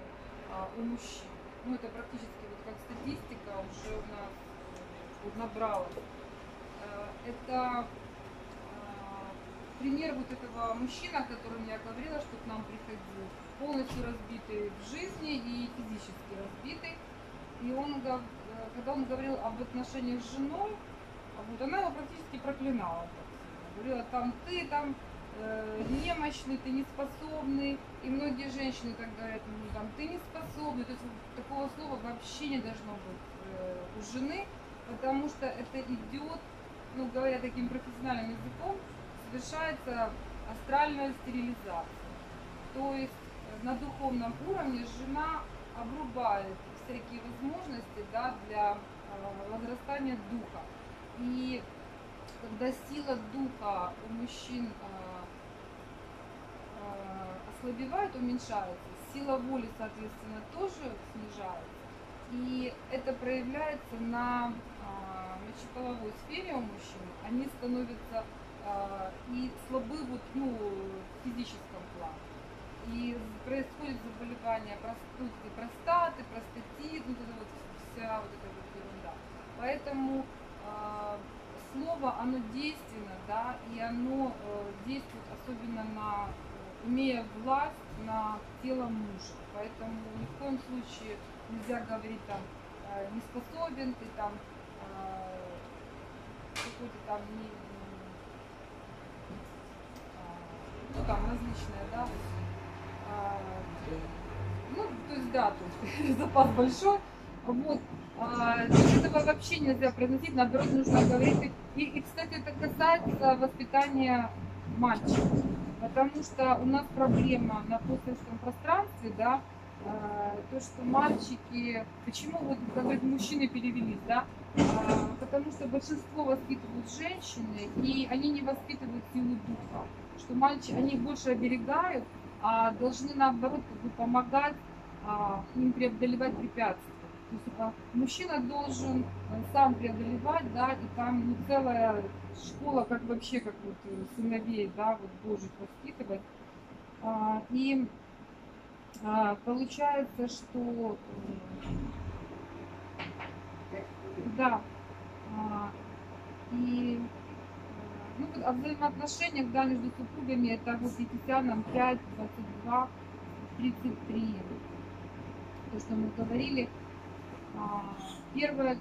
а, у мужчин. Ну, это практически вот как статистика уже у нас э, вот набралась. Это а, пример вот этого мужчина, о котором я говорила, что к нам приходил, полностью разбитый в жизни и физически разбитый. И он, когда он говорил об отношениях с женой, вот она его практически проклинала. Говорила, там ты там э, немощный, ты неспособный. И многие женщины так говорят, ну, там, ты не способный. То есть такого слова вообще не должно быть э, у жены, потому что это идет, ну, говоря таким профессиональным языком, совершается астральная стерилизация. То есть э, на духовном уровне жена обрубает всякие возможности да, для э, возрастания духа. И когда сила духа у мужчин э, ослабевает, уменьшается, сила воли, соответственно, тоже снижается. И это проявляется на мочеполовой сфере у мужчин. Они становятся а, и слабы вот, ну, в физическом плане. И происходит заболевание простудки простаты, простатит, вот это вот вся вот эта вот ерунда. Поэтому а, слово, оно действенно, да, и оно э, действует особенно на, э, имея власть на тело мужа. Поэтому ни в коем случае нельзя говорить там э, не способен, ты там э, какой-то там не, а, ну там различные, да, а, ну, то есть, да, тут запас большой. Вот. А, этого вообще нельзя произносить, наоборот, нужно говорить. И, и, кстати, это касается воспитания мальчиков. Потому что у нас проблема на постсоветском пространстве, да, то, что мальчики, почему вот, как говорят, мужчины перевелись, да, А, потому что большинство воспитывают женщины, и они не воспитывают силу духа, что мальчики, они их больше оберегают, а должны наоборот как бы помогать а, им преодолевать препятствия. То есть а, мужчина должен э, сам преодолевать, да, и там не целая школа, как вообще, как вот э, сыновей, да, вот Божьих воспитывать. А, и получается, что да, а, и э, ну, о взаимоотношениях да, между супругами это вот Ефесянам 5, 22, 33. То, что мы говорили. А, Первая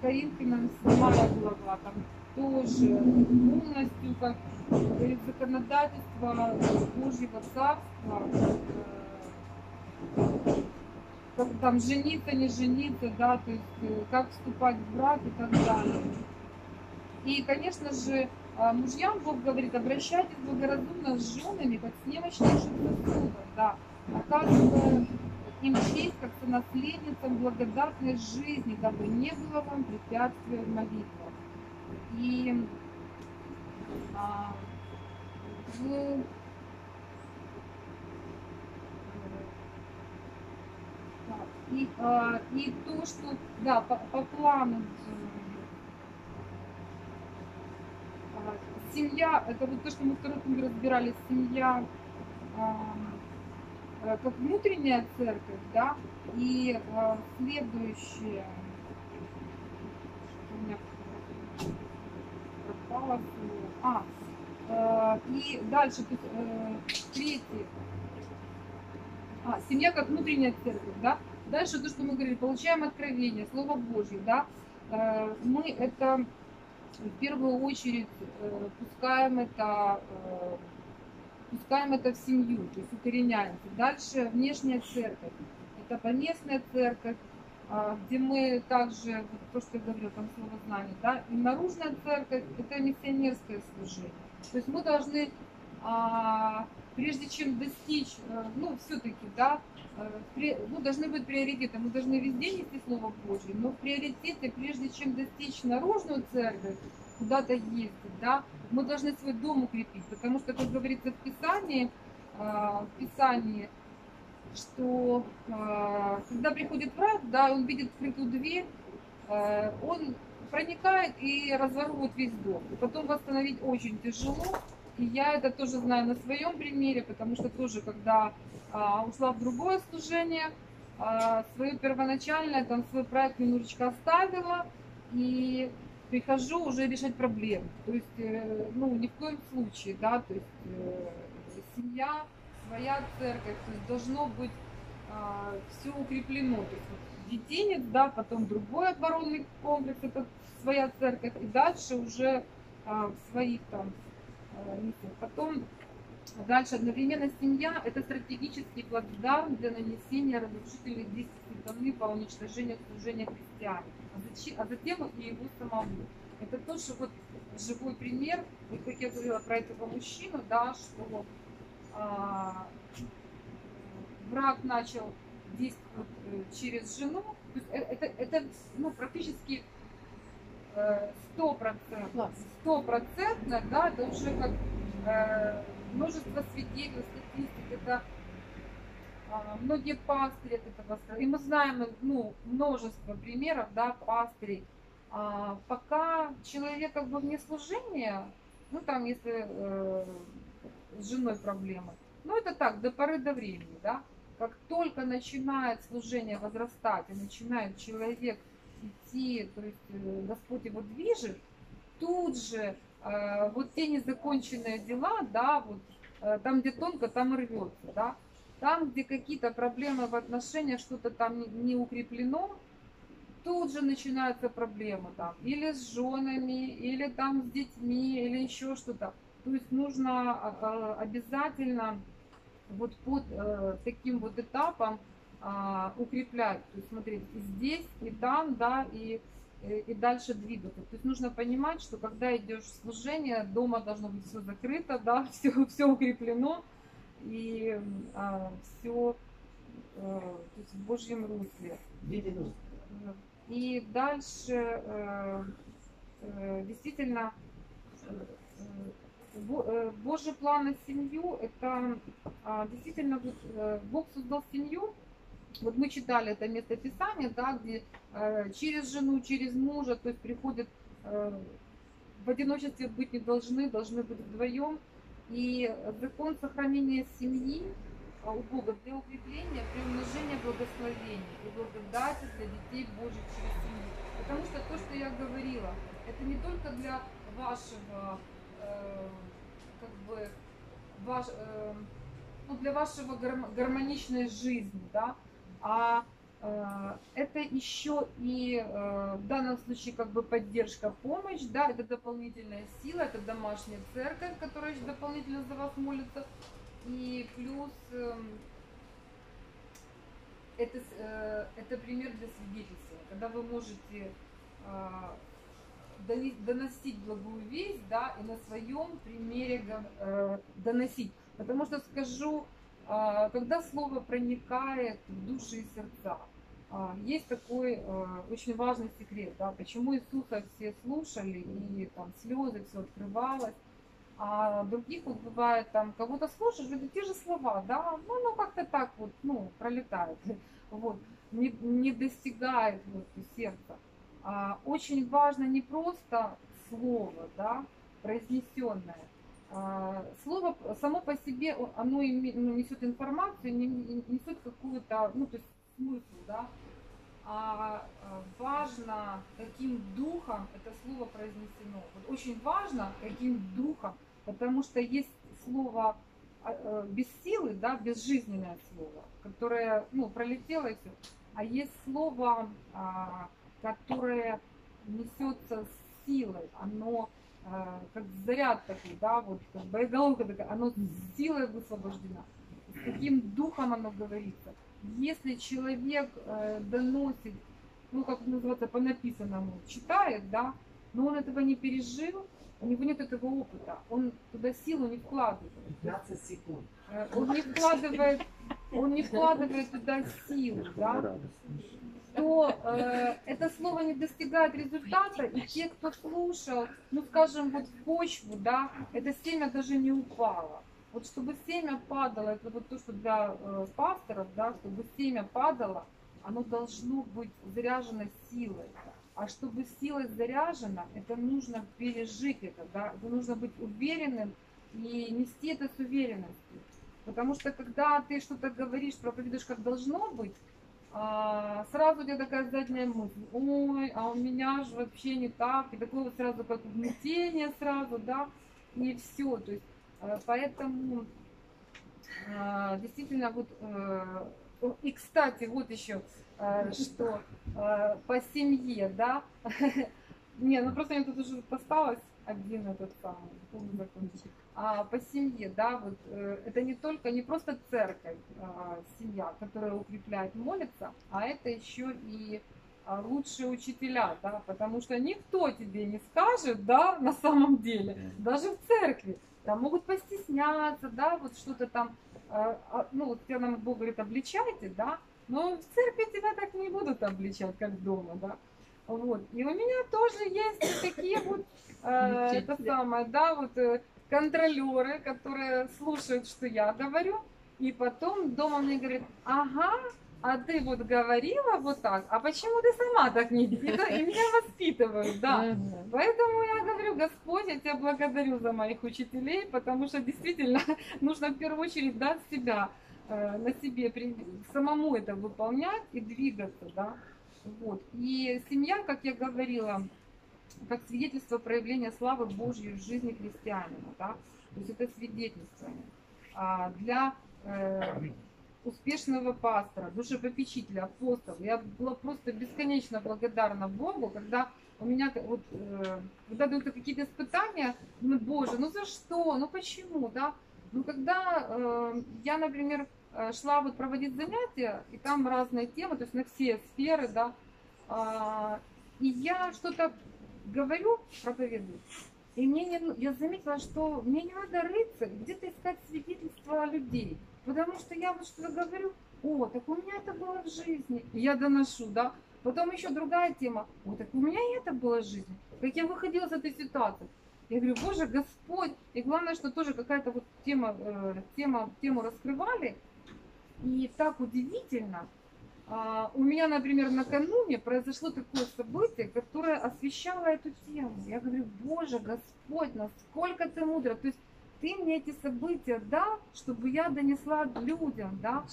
Коринфянам 7 глава, там тоже полностью, как говорит, законодательство Божьего Царства, э, как там жениться, не жениться, да, то есть э, как вступать в брак и так далее. И, конечно же, а, мужьям Бог говорит, обращайтесь благоразумно с женами, как с немощнейшим да, оказывая им честь, как сонаследницам благодатной жизни, дабы не было вам препятствия в молитвах. И а, в- Так, И, а, и то, что, да, по, по плану а, семья, это вот то, что мы в второй книге разбирали, семья а, э, как внутренняя церковь, да, и а, следующее, у меня пропало а, э, и дальше, тут, э, третий, а, семья как внутренняя церковь, да, дальше то, что мы говорили, получаем откровение, Слово Божье, да, Э, мы это в первую очередь э, пускаем это э, пускаем это в семью, то есть укореняемся. Дальше внешняя церковь. Это поместная церковь, а, где мы также, вот то, что я говорила, там слово знание, да, и наружная церковь – это миссионерское служение. То есть мы должны, а, прежде чем достичь, э, ну, все-таки, да, э, ну, должны быть приоритеты. Мы должны везде нести Слово Божье, но в приоритете, прежде чем достичь наружную церковь, куда-то ездить, да, мы должны свой дом укрепить, потому что, как говорится в Писании, а, в Писании, что когда приходит враг, да, он видит открытую дверь, э, он проникает и разворует весь дом. И потом восстановить очень тяжело. И я это тоже знаю на своем примере, потому что тоже, когда а, ушла в другое служение, а, свое первоначальное, там свой проект немножечко оставила, и прихожу уже решать проблемы. То есть, э, ну, ни в коем случае, да, то есть э, семья, своя церковь, то есть должно быть все укреплено. То есть вот детинец, да, потом другой оборонный комплекс, это своя церковь, и дальше уже а, в своих там а, миссиях. Потом дальше одновременно семья – это стратегический плацдарм для нанесения разрушительных действий сатаны по уничтожению служения христиан, а, а затем и его самого. Это тоже вот живой пример, вот как я говорила про этого мужчину, да, что а, враг начал действовать э, через жену, то есть э- это, это ну, практически э, сто процентов, Класс. стопроцентно, да, это уже как э, множество свидетельств, статистик, это а, многие пастыри от этого страдают. И мы знаем ну, множество примеров, да, пастырей. А, пока человек как бы вне служения, ну там если э, с женой проблемы, ну это так, до поры до времени, да. Как только начинает служение возрастать и начинает человек идти, то есть э, Господь его движет, тут же э, вот те незаконченные дела, да, вот э, там, где тонко, там рвется, да. Там, где какие-то проблемы в отношениях, что-то там не, не укреплено, тут же начинаются проблемы там. Или с женами, или там с детьми, или еще что-то. То есть нужно а, обязательно вот под э, таким вот этапом а, укреплять. То есть смотреть и здесь, и там, да, и, э, и дальше двигаться. То есть нужно понимать, что когда идешь в служение, дома должно быть все закрыто, да, все, все укреплено и все то есть в Божьем русле. И дальше э, э, действительно э, Бо- э, Божий план на семью это а, действительно э, Бог создал семью. Вот мы читали это место Писания, да, где э, через жену, через мужа, то есть приходят э, в одиночестве быть не должны, должны быть вдвоем. И закон сохранения семьи а, у Бога для укрепления, приумножения благословений и благодати для детей Божьих через семью. Потому что то, что я говорила, это не только для вашего, э, как бы, ваш, э, ну, для вашего гарм- гармоничной жизни, да, а э, это еще и э, в данном случае как бы поддержка, помощь, да, это дополнительная сила, это домашняя церковь, которая еще дополнительно за вас молится, и плюс эм, это, э, это пример для свидетельства, когда вы можете а, доносить благую весть, да, и на своем примере доносить. Потому что скажу, когда слово проникает в души и сердца, А, Есть такой э, очень важный секрет, да, почему Иисуса все слушали и там слезы, все открывалось, а других вот бывает там кого-то слушаешь, это те же слова, да, ну, ну как-то так вот, ну, пролетает, вот, не, не достигает вот сердца. А, очень важно не просто слово, да, произнесенное, а, слово само по себе, оно ну, несет информацию, не- не- несет какую-то, ну, то есть смысл, да, а а, важно, каким духом это слово произнесено. Вот очень важно, каким духом, потому что есть слово а, э, без силы, да, безжизненное слово, которое, ну, пролетело и все. А есть слово, а, которое несется с силой, оно а, как заряд такой, да, вот как боеголовка такая, оно с силой высвобождено. С каким духом оно говорится. Если человек э, доносит, ну как это называется, по написанному, читает, да, но он этого не пережил, у него нет этого опыта, он туда силу не вкладывает. 15 секунд. Э, Он не вкладывает, он не вкладывает туда силу, да, то э, это слово не достигает результата, и те, кто слушал, ну скажем, вот в почву, да, это семя даже не упало. Вот чтобы семя падало, это вот то, что для э, пасторов, да, чтобы семя падало, оно должно быть заряжено силой. А чтобы сила заряжена, это нужно пережить это, да, это нужно быть уверенным и нести это с уверенностью. Потому что когда ты что-то говоришь, проповедуешь, как должно быть, а, сразу такая задняя мысль, ой, а у меня же вообще не так, и такое вот сразу как угнетение сразу, да, и все, то есть, э, поэтому э, действительно вот, э, и кстати, вот еще, что по семье, да, не, ну просто мне тут уже осталось один этот самый, закончить. А по семье, да, вот э, это не только, не просто церковь, а, семья, которая укрепляет, молится, а это еще и а, лучшие учителя, да, потому что никто тебе не скажет, да, на самом деле, даже в церкви, там могут постесняться, да, вот что-то там, а, а, ну, вот тебя нам Бог говорит, обличайте, да, но в церкви тебя так не будут обличать, как дома, да, вот, и у меня тоже есть такие вот, э, это самое, да, вот э, контролеры, которые слушают, что я говорю, и потом дома мне говорят, ага, а ты вот говорила вот так, а почему ты сама так не делаешь? И меня воспитывают, да. Поэтому я говорю, Господь, я тебя благодарю за моих учителей, потому что действительно нужно в первую очередь дать себя, э, на себе самому это выполнять и двигаться, да. Вот. И семья, как я говорила, как свидетельство проявления славы Божьей в жизни христианина, да. То есть это свидетельствование. А для э, успешного пастора, душепопечителя, апостола. Я была просто бесконечно благодарна Богу, когда у меня вот, э, когда дают какие-то испытания, ну, Боже, ну за что, ну почему, да? Ну, когда э, я, например, э, шла вот проводить занятия, и там разные темы, то есть на все сферы, да, а, и я что-то говорю, проповедую, и мне не, я заметила, что мне не надо рыться, где-то искать свидетельства людей. Потому что я вот что-то говорю, о, так у меня это было в жизни. Я доношу, да. Потом еще другая тема, о, так у меня и это было в жизни. Как я выходила из этой ситуации. Я говорю, Боже, Господь. И главное, что тоже какая-то вот тема, э, тема, тему раскрывали. И так удивительно. А, у меня, например, накануне произошло такое событие, которое освещало эту тему. Я говорю, Боже, Господь, насколько ты мудро. То есть ты мне эти события дал, чтобы я донесла людям, да?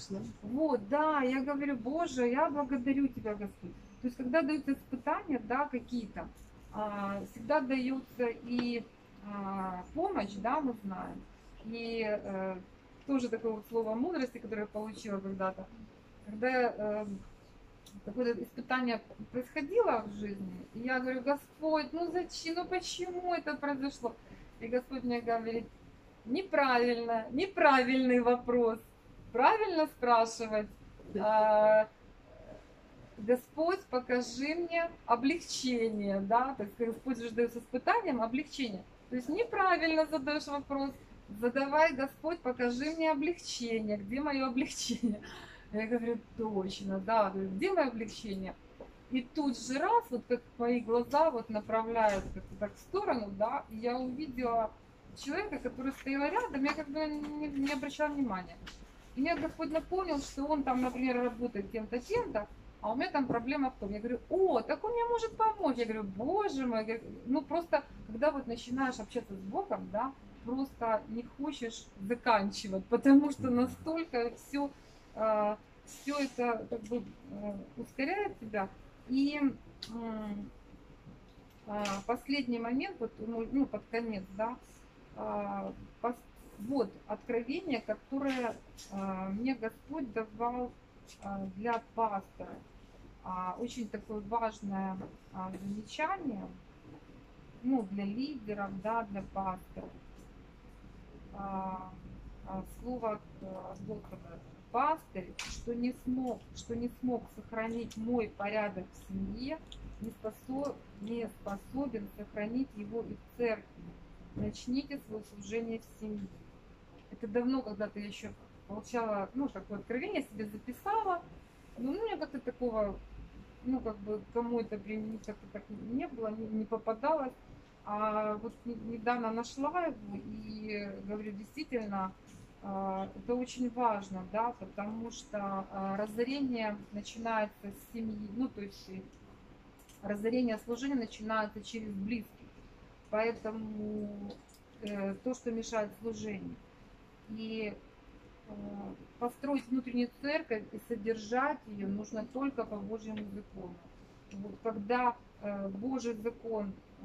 Вот, да, я говорю, Боже, я благодарю Тебя, Господь. То есть, когда даются испытания, да, какие-то, а, всегда дается и а, помощь, да, мы знаем, и э, тоже такое вот слово мудрости, которое я получила когда-то, когда э, какое-то испытание происходило в жизни, и я говорю, Господь, ну зачем, ну почему это произошло? И Господь мне говорит, неправильно, неправильный вопрос, правильно спрашивать. А, Господь, покажи мне облегчение, да, то есть Господь же дает с испытанием облегчение. То есть неправильно задаешь вопрос, задавай, Господь, покажи мне облегчение, где мое облегчение. Я говорю, точно, да, говорю, сделай облегчение. И тут же раз, вот как мои глаза вот направляют как-то так в сторону, да, и я увидела человека, который стоял рядом, я как бы не, не обращала внимания. И мне Господь напомнил, что он там, например, работает тем-то, тем-то, а у меня там проблема в том. Я говорю, о, так он мне может помочь. Я говорю, боже мой. Я говорю, ну просто, когда вот начинаешь общаться с Богом, да, просто не хочешь заканчивать, потому что настолько все, все это как бы ускоряет тебя. И а, последний момент, вот, ну, ну, под конец, да, а, вот откровение, которое а, мне Господь давал а, для пастора. А, Очень такое важное а, замечание, ну, для лидеров, да, для пасторов. А, а, Слово от а, Господа пастырь, что не смог, что не смог сохранить мой порядок в семье, не, спосо- не способен сохранить его и в церкви. Начните свое служение в семье. Это давно, когда-то я еще получала, ну, такое откровение, себе записала. Но ну, у меня как-то такого, ну, как бы, кому это применить, как-то так не было, не, не попадалось. А вот не- недавно нашла его и говорю, действительно, это очень важно, да, потому что а, разорение начинается с семьи, ну, то есть и разорение служения начинается через близких. Поэтому э, то, что мешает служению. И э, построить внутреннюю церковь и содержать ее нужно только по Божьему закону. Вот, когда э, Божий закон, э,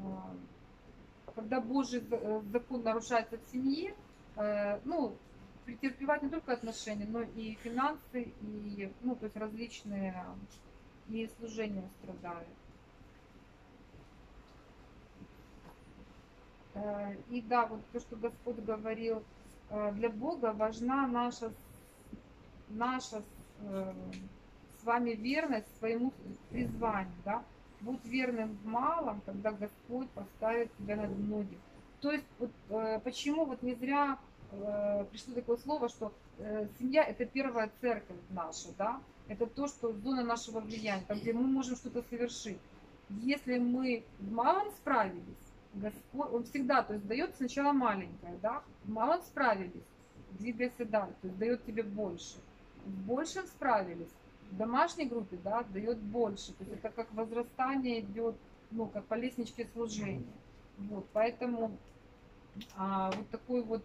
когда Божий за- э, закон нарушается в семье, э, ну, претерпевать не только отношения, но и финансы, и, ну, то есть различные, и служения страдают. Э, И да, вот то, что Господь говорил, э, для Бога важна наша, наша э, с вами верность своему призванию, да. Будь верным в малом, когда Господь поставит тебя над многим. То есть вот, почему вот не зря пришло такое слово, что э, семья это первая церковь наша, да, это то, что зона нашего влияния, там, где мы можем что-то совершить. Если мы в малом справились, Господь, он всегда, то есть дает сначала маленькое, да, в малом справились, двигайся дальше, то есть дает тебе больше. В большем справились, в домашней группе, да, дает больше, то есть это как возрастание идет, ну, как по лестничке служения. Вот, поэтому а, вот такой вот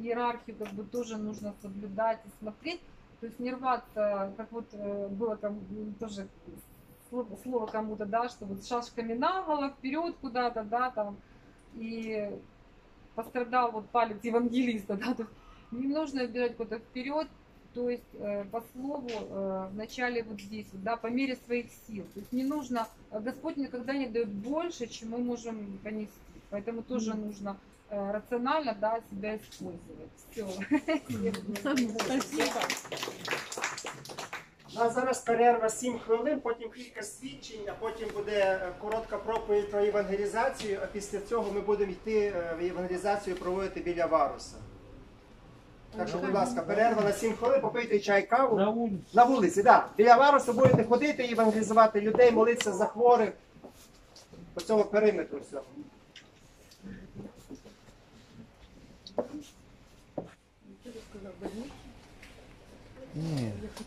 иерархию как бы тоже нужно соблюдать и смотреть, то есть не рваться, как вот э, было там тоже слово, слово кому-то, да, что вот с шашками наголо, вперед куда-то, да, там, и пострадал вот палец евангелиста, да, то есть не нужно бежать куда-то вперед, то есть э, по слову э, вначале вот здесь, вот, да, по мере своих сил, то есть не нужно, э, Господь никогда не дает больше, чем мы можем понести, поэтому тоже нужно э, рационально, да, себя использовать. Все. Спасибо. У нас зараз перерва 7 хвилин, потім кілька свідчень, а потім буде е, коротка проповідь про евангелізацію, а після цього ми будемо йти е, в евангелізацію проводити біля Варуса. Так що, будь ласка, перерва на 7 хвилин, попийте чай, каву. На вулиці. На вулиці, так. Да. Біля Варуса будете ходити, евангелізувати людей, молитися за хворих по цьому периметру всього. 嗯。